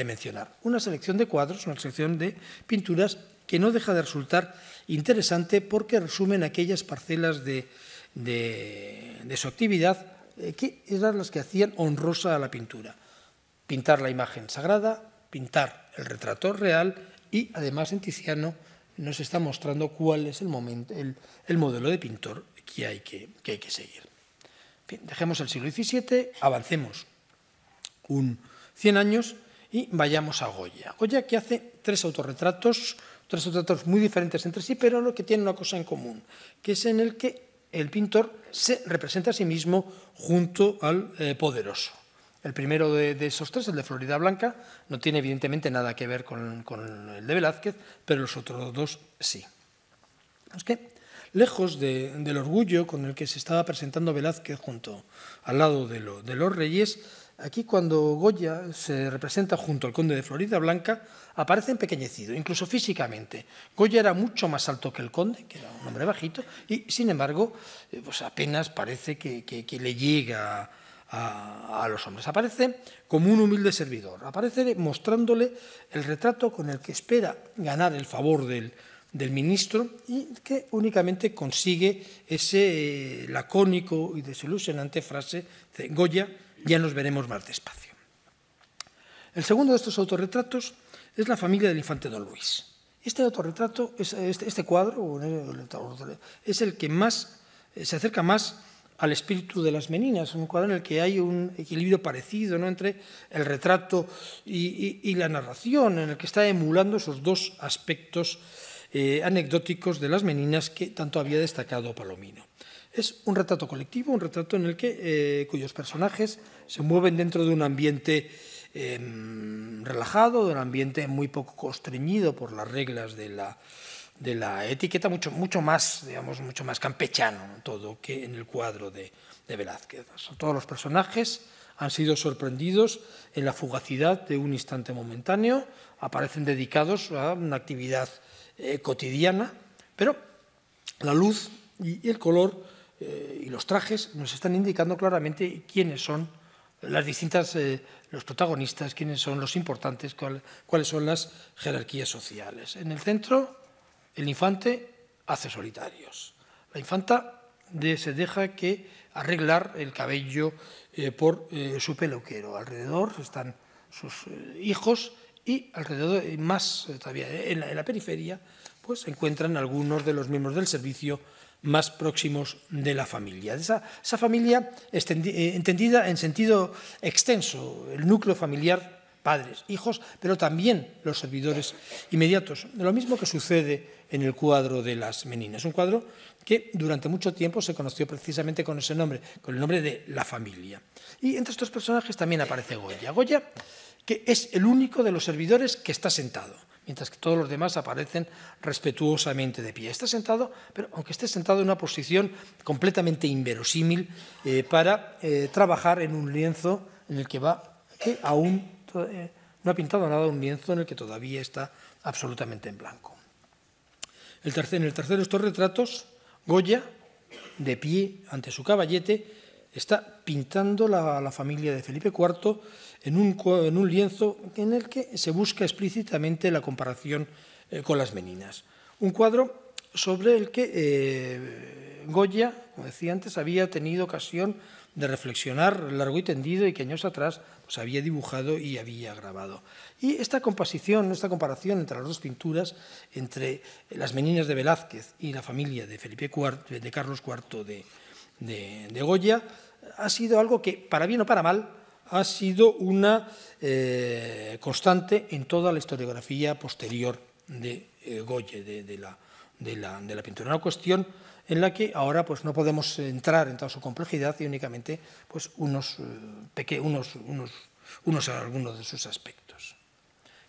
mencionar. Una selección de cuadros, una selección de pinturas que no deja de resultar interesante porque resumen aquellas parcelas de, su actividad eh, que eran las que hacían honrosa a la pintura. Pintar la imagen sagrada, pintar el retrato real y además en Tiziano nos está mostrando cuál es el, momento, el, modelo de pintor que hay que, seguir dejemos el siglo XVII, avancemos un 100 años y vayamos a Goya. Goya que hace tres autorretratos, tres autorretratos muy diferentes entre sí, pero lo que tiene una cosa en común, que es en el que el pintor se representa a sí mismo junto al eh, poderoso. El primero de, esos tres, el de Florida Blanca, no tiene evidentemente nada que ver con, el de Velázquez, pero los otros dos sí. Que lejos del orgullo con el que se estaba presentando Velázquez junto al lado de, los reyes, aquí cuando Goya se representa junto al conde de Florida Blanca, aparece empequeñecido, incluso físicamente. Goya era mucho más alto que el conde, que era un hombre bajito, y sin embargo, eh, pues apenas parece que, le llega a, los hombres. Aparece como un humilde servidor, aparece mostrándole el retrato con el que espera ganar el favor del, del ministro y que únicamente consigue ese eh, lacónico y desilusionante frase de Goya, ya nos veremos más despacio. El segundo de estos autorretratos es la familia del infante don Luis. Este autorretrato, este, este cuadro, es el que más eh, se acerca más al espíritu de las meninas, un cuadro en el que hay un equilibrio parecido ¿no? entre el retrato y, la narración, en el que está emulando esos dos aspectos eh, anecdóticos de las meninas que tanto había destacado Palomino. Es un retrato colectivo, un retrato en el que eh, cuyos personajes se mueven dentro de un ambiente em, relajado, de un ambiente muy poco constreñido por las reglas de la, de la etiqueta mucho, mucho más, digamos, mucho más campechano todo que en el cuadro de, de Velázquez. Todos los personajes han sido sorprendidos en la fugacidad de un instante momentáneo, aparecen dedicados a una actividad eh, cotidiana, pero la luz y el color eh, y los trajes nos están indicando claramente quiénes son las distintas, eh, los protagonistas, quiénes son los importantes, cuáles son las jerarquías sociales. En el centro, el infante hace solitarios. La infanta se deja que arreglar el cabello eh, por eh, su peluquero. Alrededor están sus eh, hijos y alrededor, más todavía en la, periferia, pues se encuentran algunos de los miembros del servicio más próximos de la familia. Esa, esa familia entendida en sentido extenso, el núcleo familiar padres, hijos, pero también los servidores inmediatos. Lo mismo que sucede en el cuadro de las meninas, un cuadro que durante mucho tiempo se conoció precisamente con ese nombre, con el nombre de la familia. Y entre estos personajes también aparece Goya. Goya, que es el único de los servidores que está sentado, mientras que todos los demás aparecen respetuosamente de pie. Está sentado, pero aunque esté sentado en una posición completamente inverosímil eh, para eh, trabajar en un lienzo en el que va aún eh, no ha pintado nada un lienzo en el que todavía está absolutamente en blanco. En el tercero de estos retratos, Goya, de pie ante su caballete, está pintando la, la familia de Felipe IV en un, en un, lienzo en el que se busca explícitamente la comparación eh, con las meninas. Un cuadro sobre el que eh, Goya, como decía antes, había tenido ocasión de reflexionar largo y tendido y que años atrás pues, había dibujado y había grabado. Y esta composición, esta comparación entre las dos pinturas, entre las meninas de Velázquez y la familia de, Felipe IV, de Carlos IV de, de, Goya, ha sido algo que, para bien o para mal, ha sido una eh, constante en toda la historiografía posterior de eh, Goya, de, la, de, la, de la pintura. Una cuestión en la que ahora pues, no podemos entrar en toda su complejidad y únicamente pues, unos, eh, unos, unos, unos algunos de sus aspectos.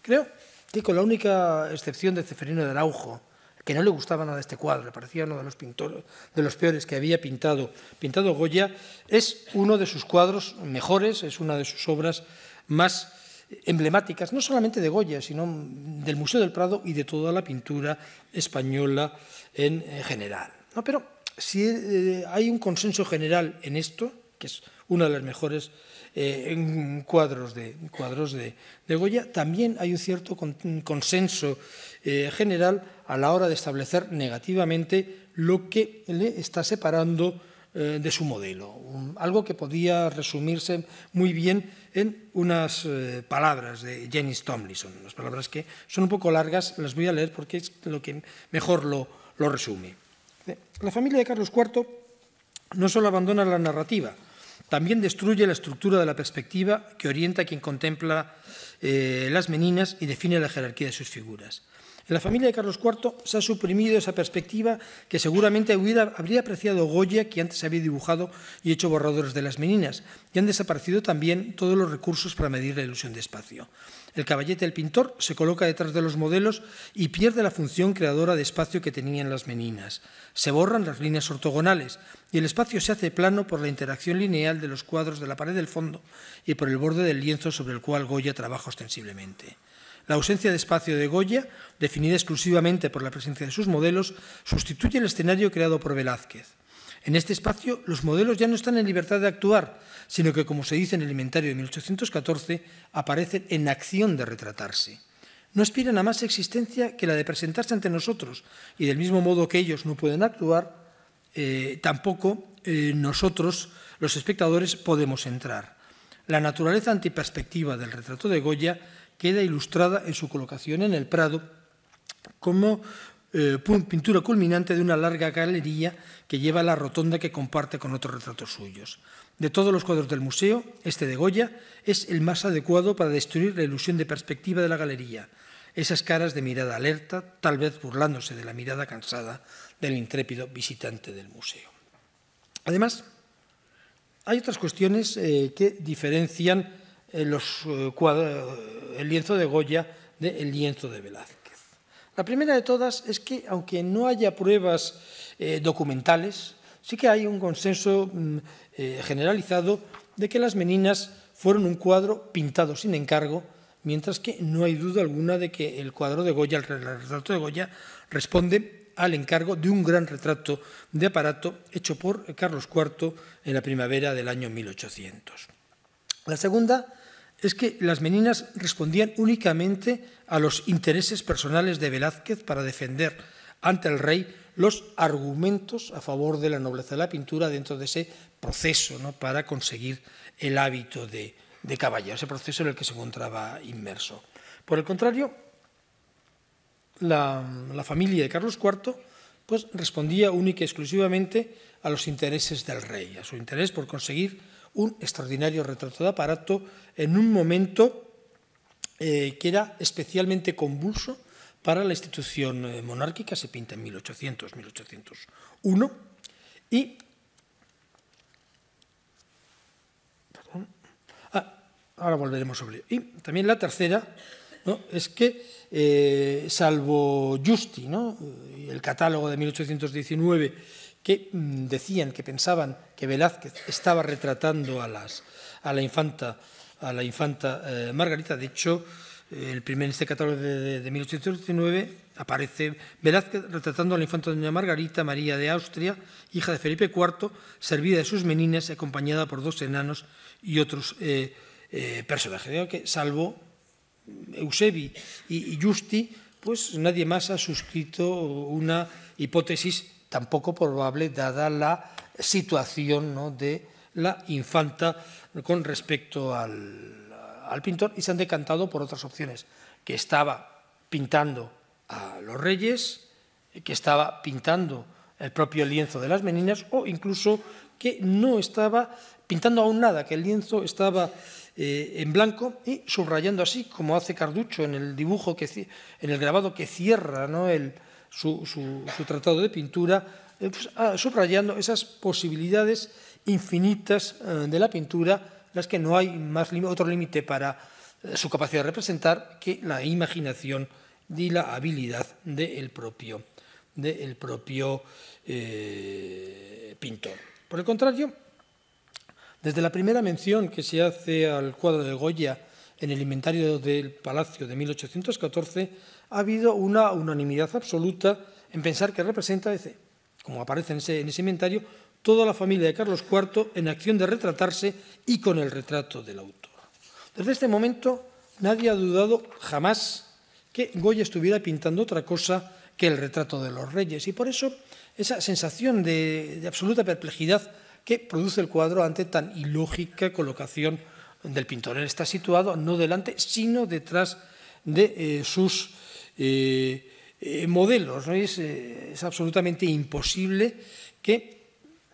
Creo que con la única excepción de Ceferino de Araujo, que no le gustaba nada este cuadro, le parecía uno de los, pintores, de los peores que había pintado, pintado Goya, es uno de sus cuadros mejores, es una de sus obras más emblemáticas, no solamente de Goya, sino del Museo del Prado y de toda la pintura española en general. No, pero si eh, hay un consenso general en esto, que es uno de los mejores eh, cuadros, de, cuadros de, Goya, también hay un cierto consenso eh, general a la hora de establecer negativamente lo que le está separando de su modelo. algo que podía resumirse muy bien en unas palabras de Janice Tomlinson, unas palabras que son un poco largas, las voy a leer porque es lo que mejor lo resume. La familia de Carlos IV no solo abandona la narrativa, también destruye la estructura de la perspectiva que orienta a quien contempla eh, las meninas y define la jerarquía de sus figuras. En la familia de Carlos IV se ha suprimido esa perspectiva que seguramente habría apreciado Goya, que antes había dibujado y hecho borradores de las meninas, y han desaparecido también todos los recursos para medir la ilusión de espacio. El caballete del pintor se coloca detrás de los modelos y pierde la función creadora de espacio que tenían las meninas. Se borran las líneas ortogonales y el espacio se hace plano por la interacción lineal de los cuadros de la pared del fondo y por el borde del lienzo sobre el cual Goya trabaja ostensiblemente. La ausencia de espacio de Goya, definida exclusivamente por la presencia de sus modelos, sustituye el escenario creado por Velázquez. En este espacio, los modelos ya no están en libertad de actuar, sino que, como se dice en el inventario de 1814, aparecen en acción de retratarse. No aspiran a más existencia que la de presentarse ante nosotros, y del mismo modo que ellos no pueden actuar, eh, tampoco eh, nosotros, los espectadores, podemos entrar. La naturaleza antiperspectiva del retrato de Goya queda ilustrada en su colocación en el Prado como eh, pintura culminante de una larga galería que lleva a la rotonda que comparte con otros retratos suyos. De todos los cuadros del museo, este de Goya es el más adecuado para destruir la ilusión de perspectiva de la galería, esas caras de mirada alerta, tal vez burlándose de la mirada cansada del intrépido visitante del museo. Además, hay otras cuestiones eh, que diferencian eh, el lienzo de Goya del lienzo de Velázquez. La primera de todas es que, aunque no haya pruebas eh, documentales, sí que hay un consenso mm, eh, generalizado de que las meninas fueron un cuadro pintado sin encargo, mientras que no hay duda alguna de que el cuadro de Goya, el retrato de Goya, responde al encargo de un gran retrato de aparato hecho por Carlos IV en la primavera del año 1800. La segunda es que las meninas respondían únicamente a los intereses personales de Velázquez para defender ante el rey los argumentos a favor de la nobleza de la pintura dentro de ese proceso ¿no? para conseguir el hábito de, caballero, ese proceso en el que se encontraba inmerso. Por el contrario, la, la, familia de Carlos IV pues, respondía única y exclusivamente a los intereses del rey, a su interés por conseguir un extraordinario retrato de aparato en un momento eh, que era especialmente convulso para la institución eh, monárquica, se pinta en 1800-1801, y ah, ahora volveremos sobre ello. Y también la tercera ¿no? es que, eh, salvo Justi, ¿no? el catálogo de 1819, que mm, decían, que pensaban que Velázquez estaba retratando a, la infanta, eh, Margarita. De hecho, el primer, este catálogo de, de, de 1819 aparece Velázquez retratando a la infanta doña Margarita María de Austria, hija de Felipe IV, servida de sus menines, acompañada por dos enanos y otros eh, eh, personajes. Que salvo Eusebi y, y Justi, pues nadie más ha suscrito una hipótesis tampoco probable dada la situación de la infanta con respecto al, al, pintor y se han decantado por otras opciones, que estaba pintando a los reyes, que estaba pintando el propio lienzo de las meninas o incluso que no estaba pintando aún nada, que el lienzo estaba eh, en blanco y subrayando así, como hace Carducho en el dibujo, que, en el grabado que cierra ¿no? el, su, su, tratado de pintura, eh, pues, ah, subrayando esas posibilidades infinitas eh, de la pintura, las que no hay más otro límite para eh, su capacidad de representar que la imaginación y la habilidad del propio, propio pintor. Por el contrario, desde la primera mención que se hace al cuadro de Goya en el inventario del Palacio de 1814, ha habido una unanimidad absoluta en pensar que representa, como aparece en ese, en ese inventario, toda la familia de Carlos IV en acción de retratarse y con el retrato del autor. Desde este momento nadie ha dudado jamás que Goya estuviera pintando otra cosa que el retrato de los reyes y por eso esa sensación de, de absoluta perplejidad que produce el cuadro ante tan ilógica colocación del pintor. Él está situado no delante, sino detrás de eh, sus eh, eh, modelos. ¿no? Es, eh, es, absolutamente imposible que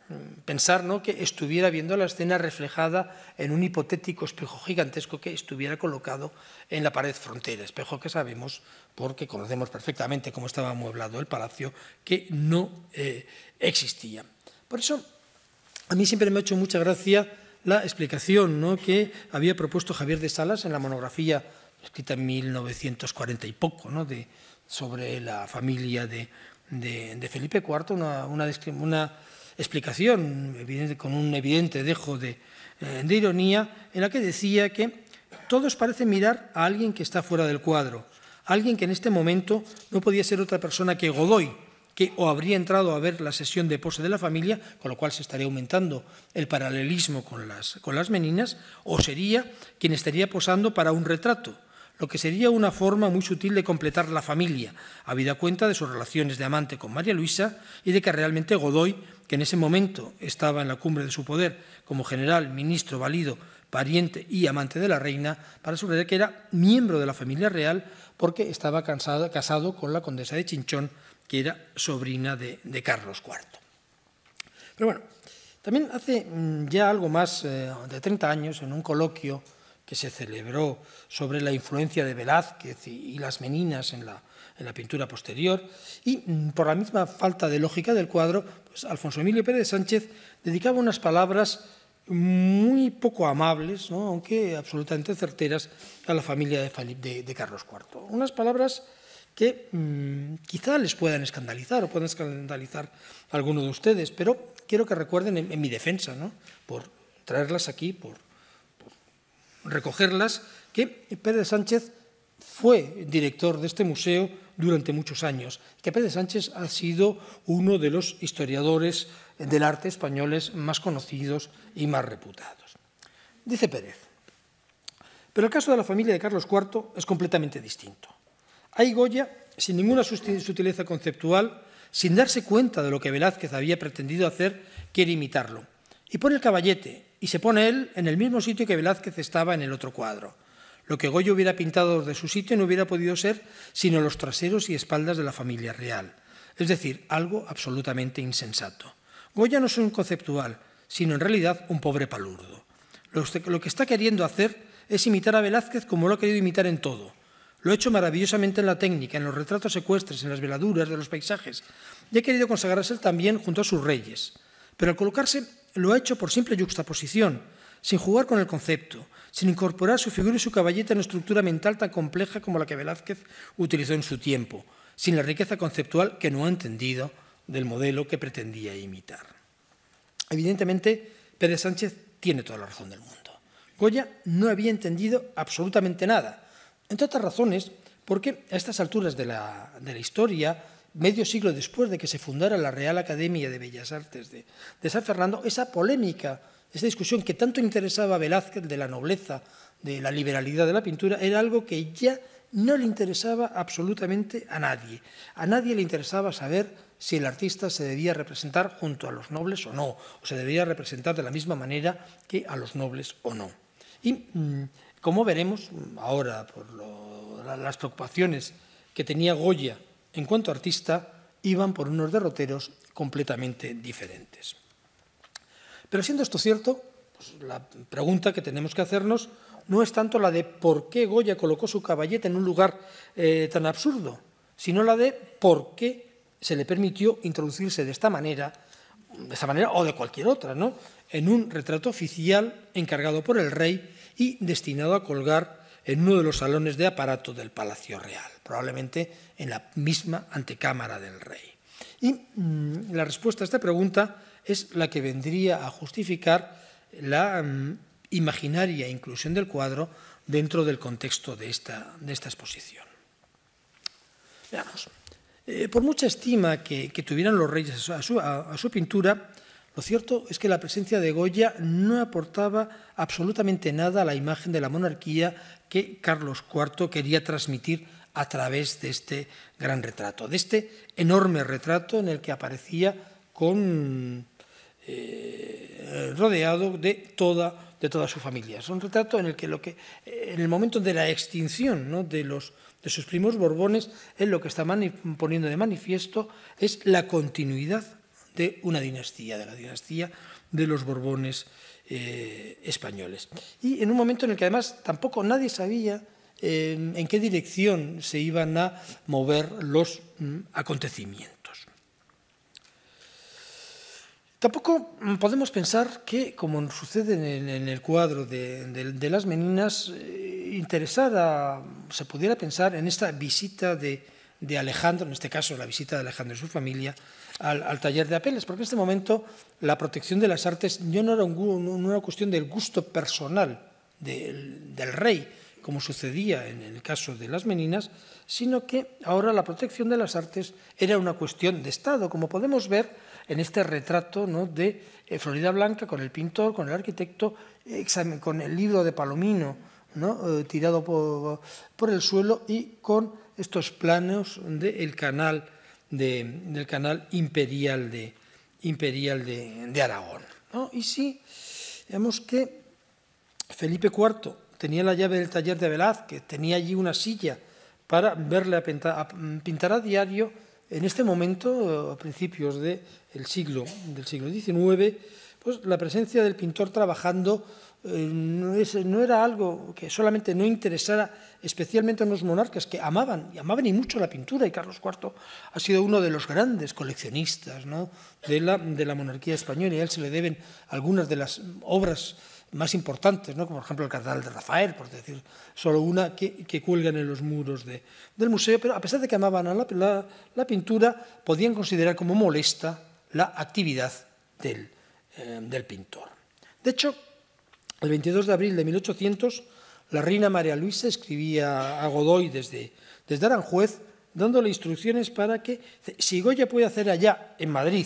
mm, pensar ¿no? que estuviera viendo la escena reflejada en un hipotético espejo gigantesco que estuviera colocado en la pared frontera, espejo que sabemos, porque conocemos perfectamente cómo estaba amueblado el palacio, que no existía. Por eso, a mí siempre me ha hecho mucha gracia la explicación ¿no? que había propuesto Javier de Salas en la monografía escrita en 1940 y poco, ¿no? de, sobre la familia de, de, Felipe IV, una, una, explicación con un evidente dejo de, eh, de ironía, en la que decía que todos parecen mirar a alguien que está fuera del cuadro, alguien que en este momento no podía ser otra persona que Godoy, que o habría entrado a ver la sesión de pose de la familia, con lo cual se estaría aumentando el paralelismo con las, con las meninas, o sería quien estaría posando para un retrato lo que sería una forma muy sutil de completar la familia, habida cuenta de sus relaciones de amante con María Luisa y de que realmente Godoy, que en ese momento estaba en la cumbre de su poder como general, ministro, valido, pariente y amante de la reina, para subrayar que era miembro de la familia real porque estaba casado con la condesa de Chinchón, que era sobrina de, de Carlos IV. Pero bueno, también hace mm, ya algo más eh, de 30 años, en un coloquio que se celebró sobre la influencia de Velázquez y, las meninas en la, en la, pintura posterior, y mm, por la misma falta de lógica del cuadro, pues Alfonso Emilio Pérez Sánchez dedicaba unas palabras muy poco amables, ¿no? aunque absolutamente certeras, a la familia de, Carlos IV. Unas palabras que mmm, quizá les puedan escandalizar o puedan escandalizar a alguno de ustedes, pero quiero que recuerden en, en mi defensa, ¿no? por traerlas aquí, por recogerlas, que Pérez Sánchez fue director de este museo durante muchos años, que Pérez Sánchez ha sido uno de los historiadores del arte españoles más conocidos y más reputados. Dice Pérez, pero el caso de la familia de Carlos IV es completamente distinto. Hay Goya, sin ninguna sutileza conceptual, sin darse cuenta de lo que Velázquez había pretendido hacer, quiere imitarlo. Y pone el caballete, y se pone él en el mismo sitio que Velázquez estaba en el otro cuadro. Lo que Goya hubiera pintado de su sitio no hubiera podido ser sino los traseros y espaldas de la familia real, es decir, algo absolutamente insensato. Goya no es un conceptual, sino en realidad un pobre palurdo. Lo que está queriendo hacer es imitar a Velázquez como lo ha querido imitar en todo. Lo ha hecho maravillosamente en la técnica, en los retratos ecuestres, en las veladuras de los paisajes, y ha querido consagrarse también junto a sus reyes. Pero al colocarse lo ha hecho por simple juxtaposición, sin jugar con el concepto, sin incorporar su figura y su caballeta en una estructura mental tan compleja como la que Velázquez utilizó en su tiempo, sin la riqueza conceptual que no ha entendido del modelo que pretendía imitar. Evidentemente, Pérez Sánchez tiene toda la razón del mundo. Goya no había entendido absolutamente nada, entre otras razones porque a estas alturas de la historia, medio siglo después de que se fundara la Real Academia de Bellas Artes de, San Fernando, esa polémica esta discusión que tanto interesaba a Velázquez de la nobleza, de la liberalidad de la pintura, era algo que ya no le interesaba absolutamente a nadie. A nadie le interesaba saber si el artista se debía representar junto a los nobles o no, o se debía representar de la misma manera que a los nobles o no. Y mm, como veremos ahora por las preocupaciones que tenía Goya en cuanto a artista, iban por unos derroteros completamente diferentes. Pero siendo esto cierto, pues la pregunta que tenemos que hacernos no es tanto la de por qué Goya colocó su caballete en un lugar eh, tan absurdo, sino la de por qué se le permitió introducirse de esta manera, de esta manera o de cualquier otra, ¿no? en un retrato oficial encargado por el rey y destinado a colgar en uno de los salones de aparato del Palacio Real, probablemente en la misma antecámara del rey. Y mmm, la respuesta a esta pregunta es la que vendría a justificar la um, imaginaria inclusión del cuadro dentro del contexto de esta, de esta exposición. Veamos. Eh, por mucha estima que, tuvieran los reyes a su pintura, lo cierto es que la presencia de Goya no aportaba absolutamente nada a la imagen de la monarquía que Carlos IV quería transmitir a través de este gran retrato, de este enorme retrato en el que aparecía con eh, rodeado de toda, de toda su familia. Es un retrato en el que, lo que en el momento de la extinción de, los, de sus primos Borbones, él lo que está poniendo de manifiesto es la continuidad una dinastía, de la dinastía de los Borbones eh, españoles. Y en un momento en el que además tampoco nadie sabía eh, en qué dirección se iban a mover los mm, acontecimientos. Tampoco podemos pensar que, como sucede en el, cuadro de, las meninas, eh, interesara, se pudiera pensar en esta visita de, de, Alejandro, en este caso la visita de Alejandro y su familia, al, al, taller de Apeles, porque en este momento la protección de las artes ya no era, un, no era una cuestión del gusto personal del, del rey, como sucedía en el caso de las meninas, sino que ahora la protección de las artes era una cuestión de Estado, como podemos ver en este retrato ¿no? de eh, Florida Blanca con el pintor, con el arquitecto, con el libro de Palomino ¿no? eh, tirado por, por, el suelo y con estos planos del canal, de, del canal imperial de, imperial de, Aragón. Y sí, vemos que Felipe IV tenía la llave del taller de Velázquez, tenía allí una silla para verle a pintar a, pintar a diario, en este momento, a principios de el siglo, del siglo XIX, pues la presencia del pintor trabajando no, es, no, era algo que solamente no interesara especialmente a los monarcas que amaban, y amaban y mucho la pintura, y Carlos IV ha sido uno de los grandes coleccionistas de, la, de, la, monarquía española, y a él se le deben algunas de las obras más importantes, ¿no? como por ejemplo el Cardenal de Rafael, por decir solo una, que, cuelgan en los muros del museo, pero a pesar de que amaban a la, pintura, podían considerar como molesta la actividad del, eh, del pintor. De hecho, el 22 de abril de 1800, la reina María Luisa escribía a Godoy desde, desde Aranjuez, dándole instrucciones para que, si Goya puede hacer allá, en Madrid,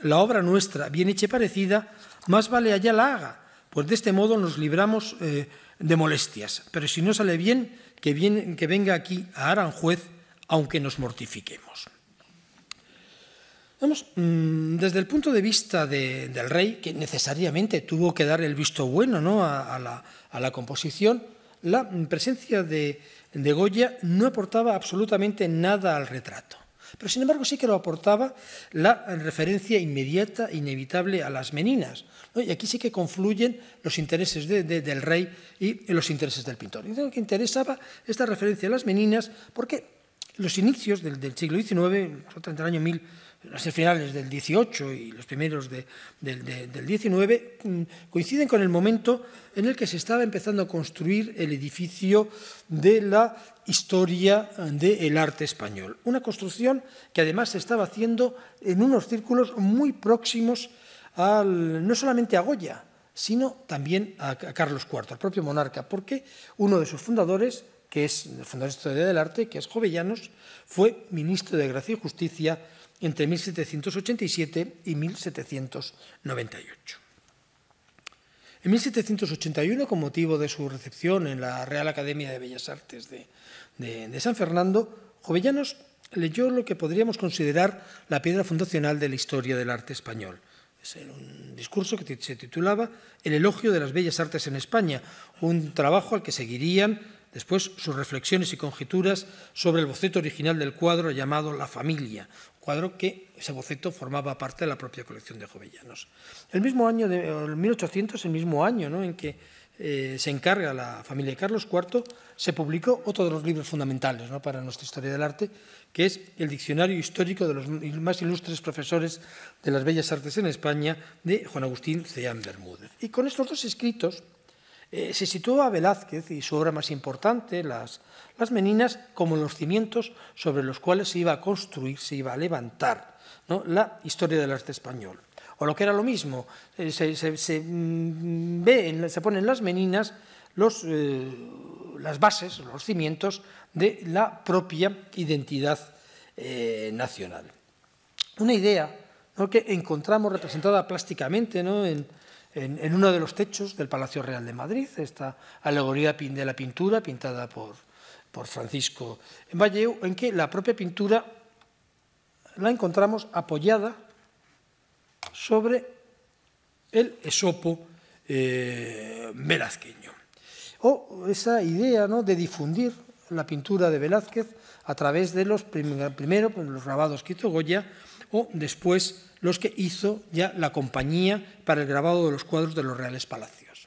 la obra nuestra bien hecha y parecida, más vale allá la haga, pues de este modo nos libramos eh, de molestias. Pero si no sale bien, que, que venga aquí a Aranjuez, aunque nos mortifiquemos. Vamos, mm, desde el punto de vista del rey, que necesariamente tuvo que dar el visto bueno ¿no? a, la, composición, la presencia de, Goya no aportaba absolutamente nada al retrato. Pero sin embargo sí que lo aportaba la referencia inmediata, inevitable a las meninas. Y aquí sí que confluyen los intereses del rey y los intereses del pintor. Y que interesaba esta referencia a las meninas porque los inicios del, siglo XIX, entre el año 1000 las finales del 18 y los primeros del 19 mm, coinciden con el momento en el que se estaba empezando a construir el edificio de la historia del arte español. Una construcción que además se estaba haciendo en unos círculos muy próximos al, no solamente a Goya, sino también a Carlos IV, al propio monarca, porque uno de sus fundadores, que es el fundador de Historia del Arte, que es Jovellanos, fue ministro de Gracia y Justicia entre 1787 y 1798. En 1781, con motivo de su recepción en la Real Academia de Bellas Artes de, San Fernando, Jovellanos leyó lo que podríamos considerar la piedra fundacional de la historia del arte español. Es un discurso que se titulaba El elogio de las bellas artes en España, un trabajo al que seguirían Después, sus reflexiones y conjeturas sobre el boceto original del cuadro llamado La familia, cuadro que ese boceto formaba parte de la propia colección de Jovellanos. El mismo año, de, el 1800, el mismo año ¿no? en que eh, se encarga la familia de Carlos IV, se publicó otro de los libros fundamentales para nuestra historia del arte, que es el Diccionario Histórico de los más ilustres profesores de las bellas artes en España, de Juan Agustín Ceán Bermúdez. Y con estos dos escritos, eh, se situó a Velázquez y su obra más importante, las, Meninas, como los cimientos sobre los cuales se iba a construir, se iba a levantar la historia del arte español. O lo que era lo mismo, eh, se, mm, ve, se ponen las Meninas eh, las bases, los cimientos de la propia identidad nacional. Una idea que encontramos representada plásticamente en, en, uno de los techos del Palacio Real de Madrid, esta alegoría de la pintura pintada por, por Francisco en Valleu, en que la propia pintura la encontramos apoyada sobre el esopo eh. O esa idea ¿no? de difundir la pintura de Velázquez a través de los primero pues, los grabados que hizo Goya o después los que hizo ya la compañía para el grabado de los cuadros de los Reales Palacios.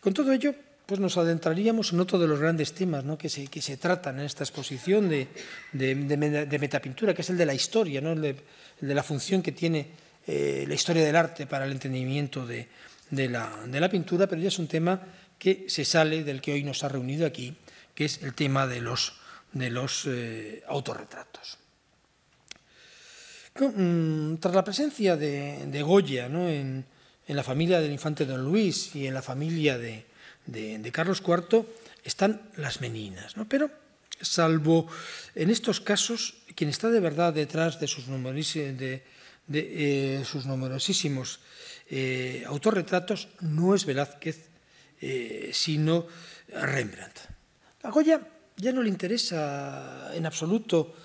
Con todo ello, pues nos adentraríamos en otro de los grandes temas que, se, tratan en esta exposición de, metapintura, que es el de la historia, ¿no? el, de, la función que tiene eh, la historia del arte para el entendimiento de, la, pintura, pero ya es un tema que se sale del que hoy nos ha reunido aquí, que es el tema de los, de los eh, autorretratos. Mm, tras la presencia de, de Goya ¿no? en, en, la familia del infante Don Luis y en la familia de, de, de Carlos IV están las meninas, ¿no? pero salvo en estos casos, quien está de verdad detrás de sus, eh, sus numerosísimos eh, autorretratos no es Velázquez, eh, sino Rembrandt. A Goya ya no le interesa en absoluto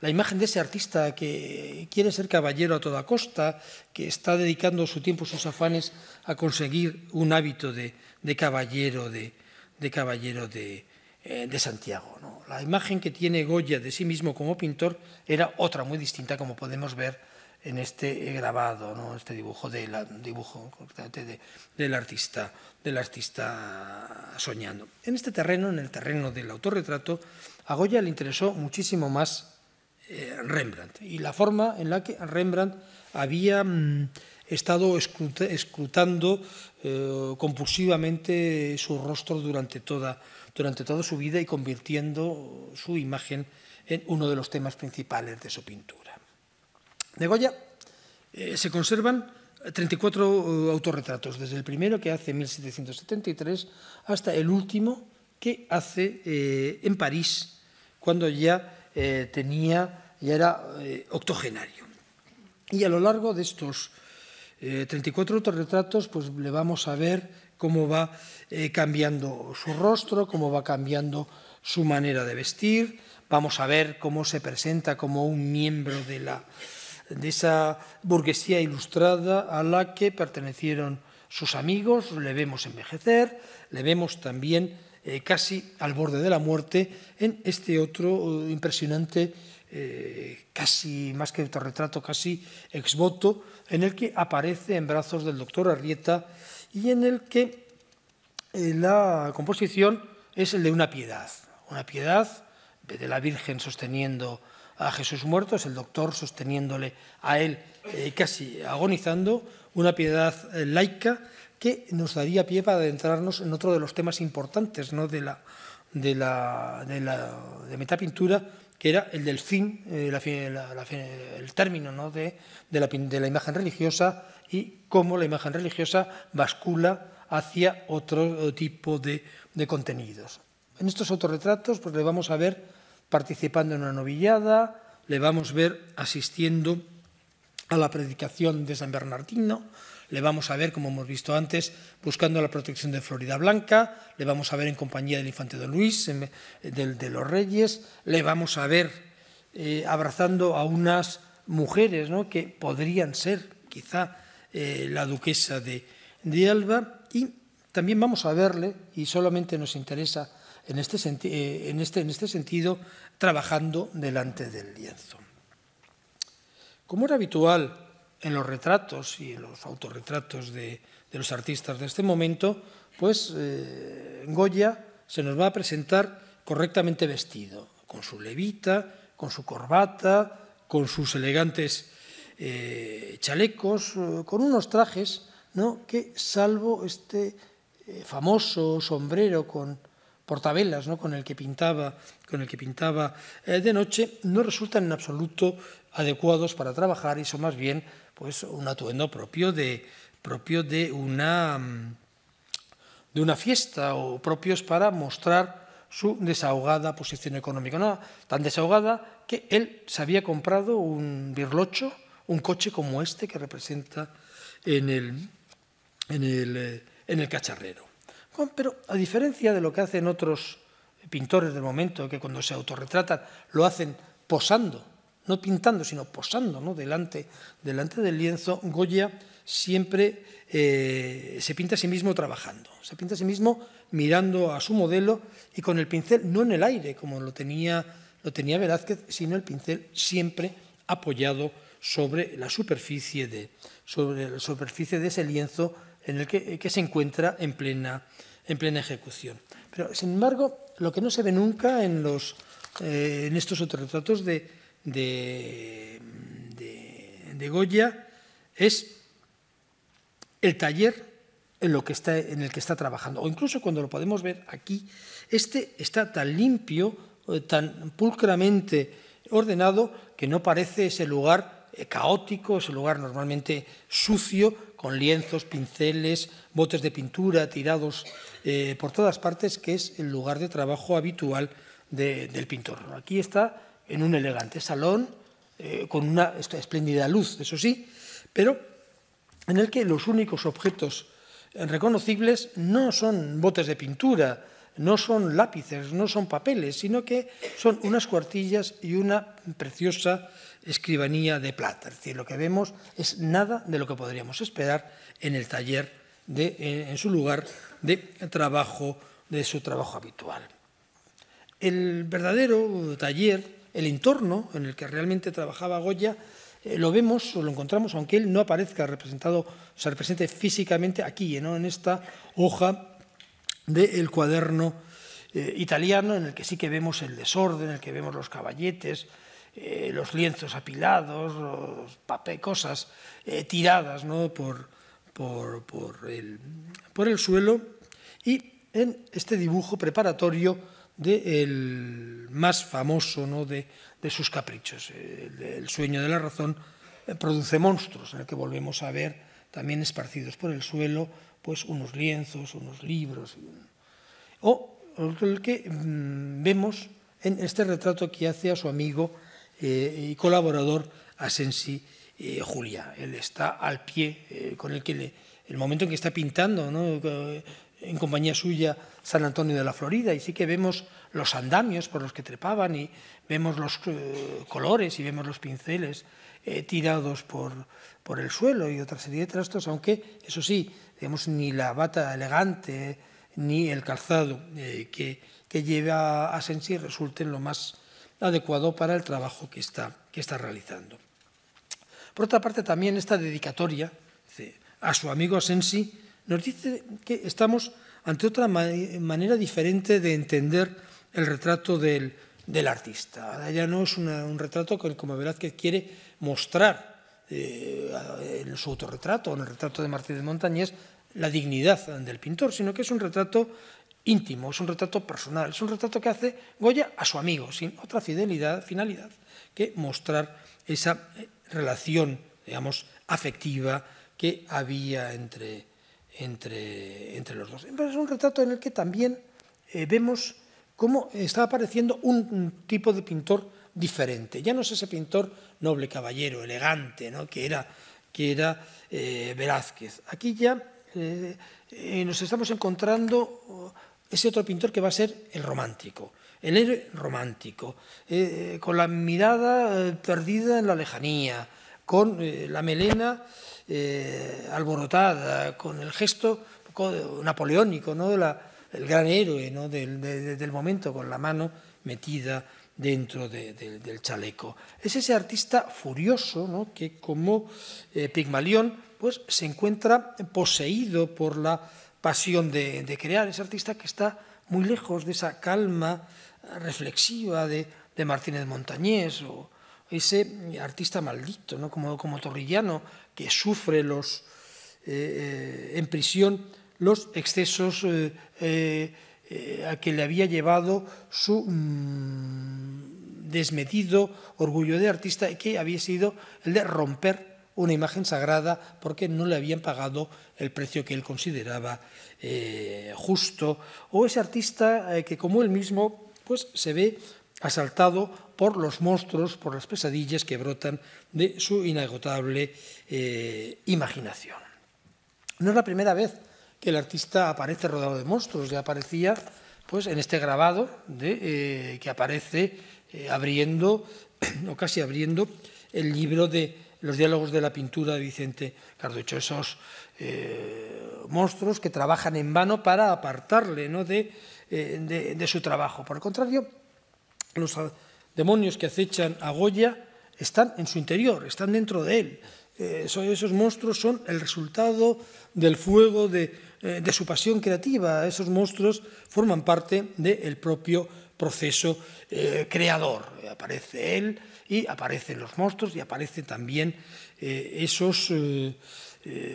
la imagen de ese artista que quiere ser caballero a toda costa, que está dedicando su tiempo, sus afanes a conseguir un hábito de, caballero de, caballero de, eh, Santiago. La imagen que tiene Goya de sí mismo como pintor era otra muy distinta, como podemos ver en este grabado, ¿no? este dibujo, de dibujo del, artista, del artista soñando. En este terreno, en el terreno del autorretrato, a Goya le interesó muchísimo más eh, Rembrandt y la forma en la que Rembrandt había mm, estado escrutando eh, compulsivamente su rostro durante toda, durante toda su vida y convirtiendo su imagen en uno de los temas principales de su pintura. De Goya eh, se conservan 34 eh, autorretratos, desde el primero que hace en 1773 hasta el último que hace en París, cuando ya tenía, ya era octogenario. Y a lo largo de estos 34 autorretratos, pues le vamos a ver cómo va cambiando su rostro, cómo va cambiando su manera de vestir, vamos a ver cómo se presenta como un miembro de la de esa burguesía ilustrada a la que pertenecieron sus amigos, le vemos envejecer, le vemos también eh, casi al borde de la muerte en este otro eh, impresionante, eh, casi más que autorretrato, casi exvoto, en el que aparece en brazos del doctor Arrieta y en el que la composición es el de una piedad, una piedad de la Virgen sosteniendo a Jesús muerto, es el doctor sosteniéndole a él casi agonizando, una piedad laica que nos daría pie para adentrarnos en otro de los temas importantes de, la, de, la, de, la, de metapintura, que era el del fin, eh, el término ¿no? de, de, la, de la imagen religiosa y cómo la imagen religiosa bascula hacia otro tipo de, de contenidos. En estos autorretratos pues, le vamos a ver participando en una novillada, le vamos a ver asistiendo a la predicación de San Bernardino, le vamos a ver, como hemos visto antes, buscando la protección de Florida Blanca, le vamos a ver en compañía del infante don Luis, de, los reyes, le vamos a ver eh, abrazando a unas mujeres ¿no? que podrían ser quizá eh, la duquesa de, de Alba, y también vamos a verle, y solamente nos interesa en este, eh, este, en este sentido, trabajando delante del lienzo. Como era habitual en los retratos y en los autorretratos de, de los artistas de este momento, pues eh, Goya se nos va a presentar correctamente vestido, con su levita, con su corbata, con sus elegantes eh, chalecos, eh, con unos trajes, ¿no? que salvo este eh, famoso sombrero con portavelas, ¿no? con el que pintaba, con el que pintaba eh, de noche, no resultan en absoluto adecuados para trabajar y son más bien pues, un atuendo propio de, propio de, una, mm, de una fiesta o propios para mostrar su desahogada posición económica. No, tan desahogada que él se había comprado un birlocho, un coche como este que representa en el, en el, eh, en el cacharrero. Pero a diferencia de lo que hacen otros pintores del momento, que cuando se autorretratan lo hacen posando, no pintando, sino posando ¿no? delante, del lienzo, Goya siempre eh, se pinta a sí mismo trabajando, se pinta a sí mismo mirando a su modelo y con el pincel no en el aire, como lo tenía, lo tenía Velázquez, sino el pincel siempre apoyado sobre la superficie de, sobre la superficie de ese lienzo en el que, que se encuentra en plena, en plena ejecución. Pero, sin embargo, lo que no se ve nunca en, los, eh, en estos autorretratos de, de, de, Goya es el taller en, lo que está, en el que está trabajando. O incluso cuando lo podemos ver aquí, este está tan limpio, eh, tan pulcramente ordenado, que no parece ese lugar eh, caótico, ese lugar normalmente sucio, con lienzos, pinceles, botes de pintura tirados eh, por todas partes, que es el lugar de trabajo habitual de, del pintor. Aquí está en un elegante salón, eh, con una espléndida luz, eso sí, pero en el que los únicos objetos reconocibles no son botes de pintura, no son lápices, no son papeles, sino que son unas cuartillas y una preciosa escribanía de plata. Es decir, lo que vemos es nada de lo que podríamos esperar en el taller, de, en su lugar de trabajo, de su trabajo habitual. El verdadero taller, el entorno en el que realmente trabajaba Goya, eh, lo vemos o lo encontramos, aunque él no aparezca representado, se represente físicamente aquí, ¿no? en esta hoja del cuaderno eh, italiano, en el que sí que vemos el desorden, en el que vemos los caballetes, eh, los lienzos apilados, papel, cosas eh, tiradas ¿no? el, por, el, suelo y en este dibujo preparatorio del más famoso ¿no? de, de, sus caprichos, el, sueño de la razón, eh, produce monstruos, en el que volvemos a ver también esparcidos por el suelo pues unos lienzos, unos libros, o el que mmm, vemos en este retrato que hace a su amigo eh, y colaborador Asensi eh, Julia. Él está al pie, eh, con el que el momento en que está pintando, ¿no? En compañía suya, San Antonio de la Florida, y sí que vemos los andamios por los que trepaban, y vemos los eh, colores, y vemos los pinceles eh, tirados por, por el suelo y otra serie de trastos, aunque, eso sí, digamos, ni la bata elegante, ni el calzado eh, que, que lleva a Sensi resulten lo más adecuado para el trabajo que está, que está realizando. Por otra parte, también esta dedicatoria a su amigo Asensi nos dice que estamos ante otra manera diferente de entender el retrato del, artista. Ya no es un retrato que, como Velázquez quiere mostrar eh, en su autorretrato, en el retrato de Martínez Montañés, la dignidad del pintor, sino que es un retrato íntimo, es un retrato personal, es un retrato que hace Goya a su amigo, sin otra fidelidad, finalidad que mostrar esa eh, relación, digamos, afectiva que había entre, entre, entre los dos. Pero es un retrato en el que también eh, vemos cómo está apareciendo un, un, tipo de pintor diferente. Ya no es ese pintor noble caballero, elegante, ¿no? que era, que era eh, Velázquez. Aquí ya eh, eh nos estamos encontrando oh, ese otro pintor que va a ser el romántico, el héroe romántico, eh, eh, con la mirada perdida en la lejanía, con la melena alborotada, con el gesto napoleónico, ¿no? El gran héroe ¿no? del, de, del, momento, con la mano metida dentro de, de, del chaleco. Es ese artista furioso ¿no? que, como eh, Pigmalión, pues, se encuentra poseído por la pasión de, crear. Ese artista que está muy lejos de esa calma reflexiva de, Martínez Montañés ese artista maldito, ¿no? como, como Torrillano, que sufre los, eh, en prisión los excesos eh, eh, a que le había llevado su mmm, desmedido orgullo de artista que había sido el de romper una imagen sagrada porque no le habían pagado el precio que él consideraba eh, justo, o ese artista eh, que como él mismo pues, se ve asaltado por los monstruos, por las pesadillas que brotan de su inagotable eh, imaginación. No es la primera vez que el artista aparece rodado de monstruos, ya aparecía pues, en este grabado eh, que aparece eh, abriendo, o casi abriendo, el libro de los diálogos de la pintura de Vicente Carducho, esos monstruos que trabajan en vano para apartarle ¿no? de, de, su trabajo. Por el contrario, los demonios que acechan a Goya están en su interior, están dentro de él. Eh, esos monstruos son el resultado del fuego de, eh, de su pasión creativa. Esos monstruos forman parte del propio proceso eh, creador. Aparece él y aparecen los monstruos y aparecen también eh, esos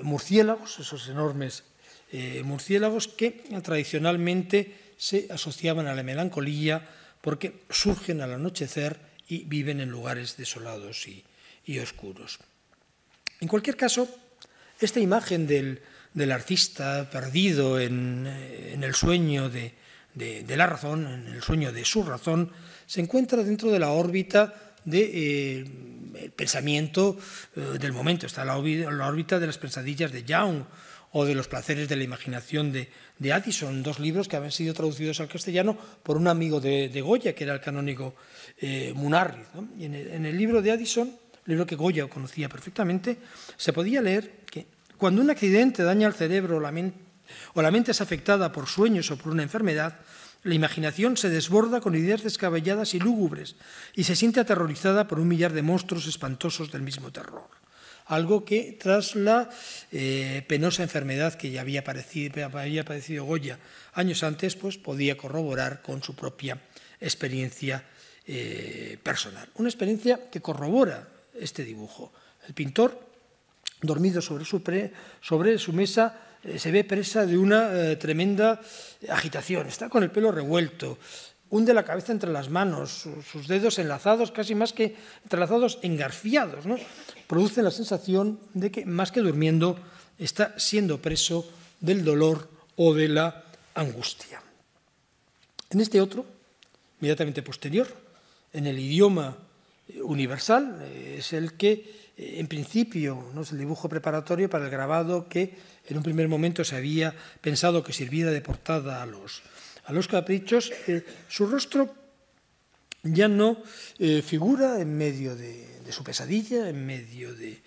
murciélagos, esos enormes murciélagos que tradicionalmente se asociaban a la melancolía porque surgen al anochecer y viven en lugares desolados y, oscuros. En cualquier caso, esta imagen del, artista perdido en, en el sueño de, la razón, en el sueño de su razón, se encuentra dentro de la órbita del de, eh, pensamiento eh, del momento, está la, la, órbita de las pensadillas de Young o de los placeres de la imaginación de, Addison, dos libros que habían sido traducidos al castellano por un amigo de, Goya, que era el canónigo eh, Munarriz. Y en el, libro de Addison, libro que Goya conocía perfectamente, se podía leer que cuando un accidente daña al cerebro o la mente es afectada por sueños o por una enfermedad, La imaginación se desborda con ideas descabelladas y lúgubres y se siente aterrorizada por un millar de monstruos espantosos del mismo terror. Algo que tras la eh, penosa enfermedad que ya había padecido, Goya años antes, pues podía corroborar con su propia experiencia eh, personal. Una experiencia que corrobora este dibujo. El pintor, dormido sobre su, mesa, eh, se ve presa de una tremenda agitación. Está con el pelo revuelto, hunde la cabeza entre las manos, sus dedos enlazados, casi más que entrelazados, engarfiados. ¿no? Producen la sensación de que, más que durmiendo, está siendo preso del dolor o de la angustia. En este otro, inmediatamente posterior, en el idioma universal, eh, es el que eh, en principio no es el dibujo preparatorio para el grabado que en un primer momento se había pensado que sirviera de portada a los, a los caprichos. Eh, su rostro ya no figura en medio de, su pesadilla, en medio de,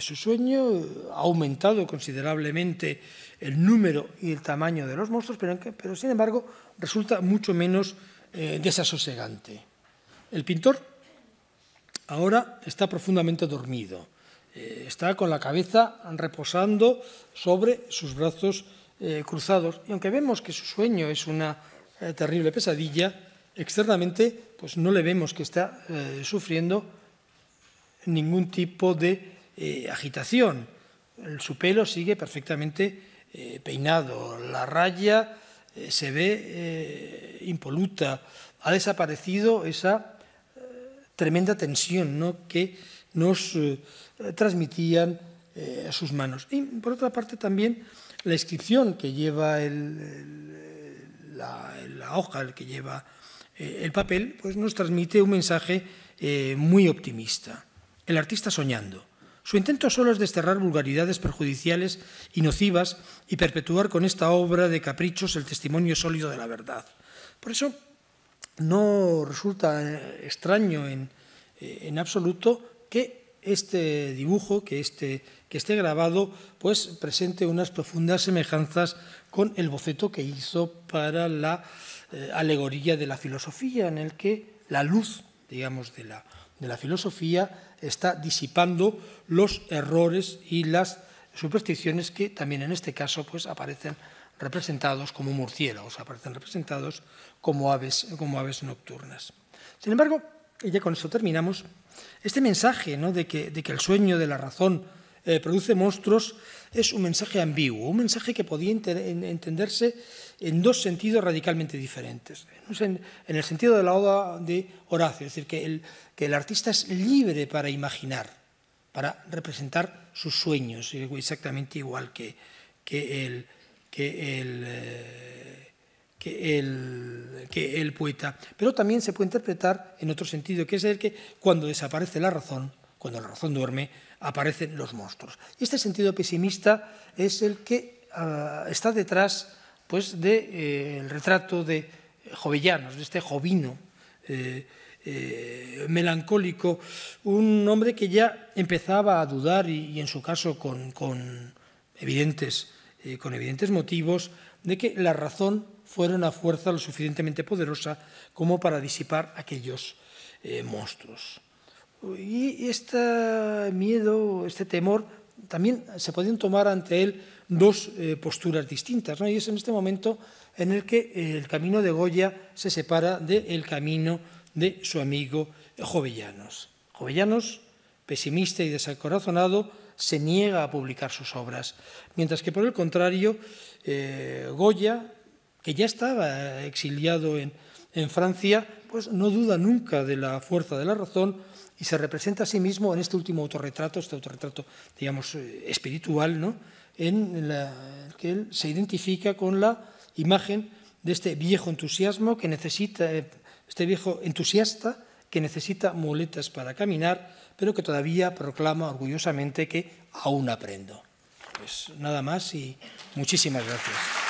su sueño, ha aumentado considerablemente el número y el tamaño de los monstruos, pero, sin embargo resulta mucho menos desasosegante. El pintor ahora está profundamente dormido. Eh, está con la cabeza reposando sobre sus brazos eh, cruzados. Y aunque vemos que su sueño es una eh, terrible pesadilla, externamente pues no le vemos que está sufriendo ningún tipo de agitación. su pelo sigue perfectamente peinado, la raya se ve impoluta, ha desaparecido esa tremenda tensión ¿no? que nos eh, transmitían eh, sus manos. Y por otra parte también la inscripción que lleva la, hoja, el que lleva eh, el papel, pues nos transmite un mensaje muy optimista. El artista soñando. Su intento solo es desterrar vulgaridades perjudiciales y nocivas y perpetuar con esta obra de caprichos el testimonio sólido de la verdad. Por eso no resulta extraño eh, en absoluto que este dibujo, que, este, que esté grabado, pues presente unas profundas semejanzas con el boceto que hizo para la eh, alegoría de la filosofía, en el que la luz, digamos, de la, de la filosofía está disipando los errores y las supersticiones que también en este caso pues, aparecen representados como murciélagos, aparecen representados como aves, como aves nocturnas. Sin embargo, y ya con eso terminamos, este mensaje ¿no? de, que, de, que, el sueño de la razón eh, produce monstruos es un mensaje ambiguo, un mensaje que podía entenderse en dos sentidos radicalmente diferentes. En, el sentido de la oda de Horacio, es decir, que el, que el artista es libre para imaginar, para representar sus sueños, exactamente igual que, que el, que el, eh, que el, que el poeta. Pero también se puede interpretar en otro sentido, que es el que cuando desaparece la razón, cuando la razón duerme, aparecen los monstruos. Y este sentido pesimista es el que uh, está detrás pues, del de, eh, retrato de Jovellanos, de este jovino eh, eh, melancólico, un hombre que ya empezaba a dudar y, en su caso con, evidentes con evidentes motivos, de que la razón fuera una fuerza lo suficientemente poderosa como para disipar aquellos monstruos. Y este miedo, este temor, también se podían tomar ante él dos eh, posturas distintas. ¿no? Y es en este momento en el que eh, el camino de Goya se separa del camino de su amigo Jovellanos. Jovellanos, pesimista y desacorazonado, se niega a publicar sus obras, mientras que por el contrario, eh, Goya, que ya estaba exiliado en, en, Francia, pues no duda nunca de la fuerza de la razón y se representa a sí mismo en este último autorretrato, este autorretrato, digamos, eh, espiritual, ¿no? en la, que él se identifica con la imagen de este viejo entusiasmo que necesita, eh, este viejo entusiasta que necesita muletas para caminar, pero que todavía proclama orgullosamente que aún aprendo. Pues nada más y muchísimas gracias.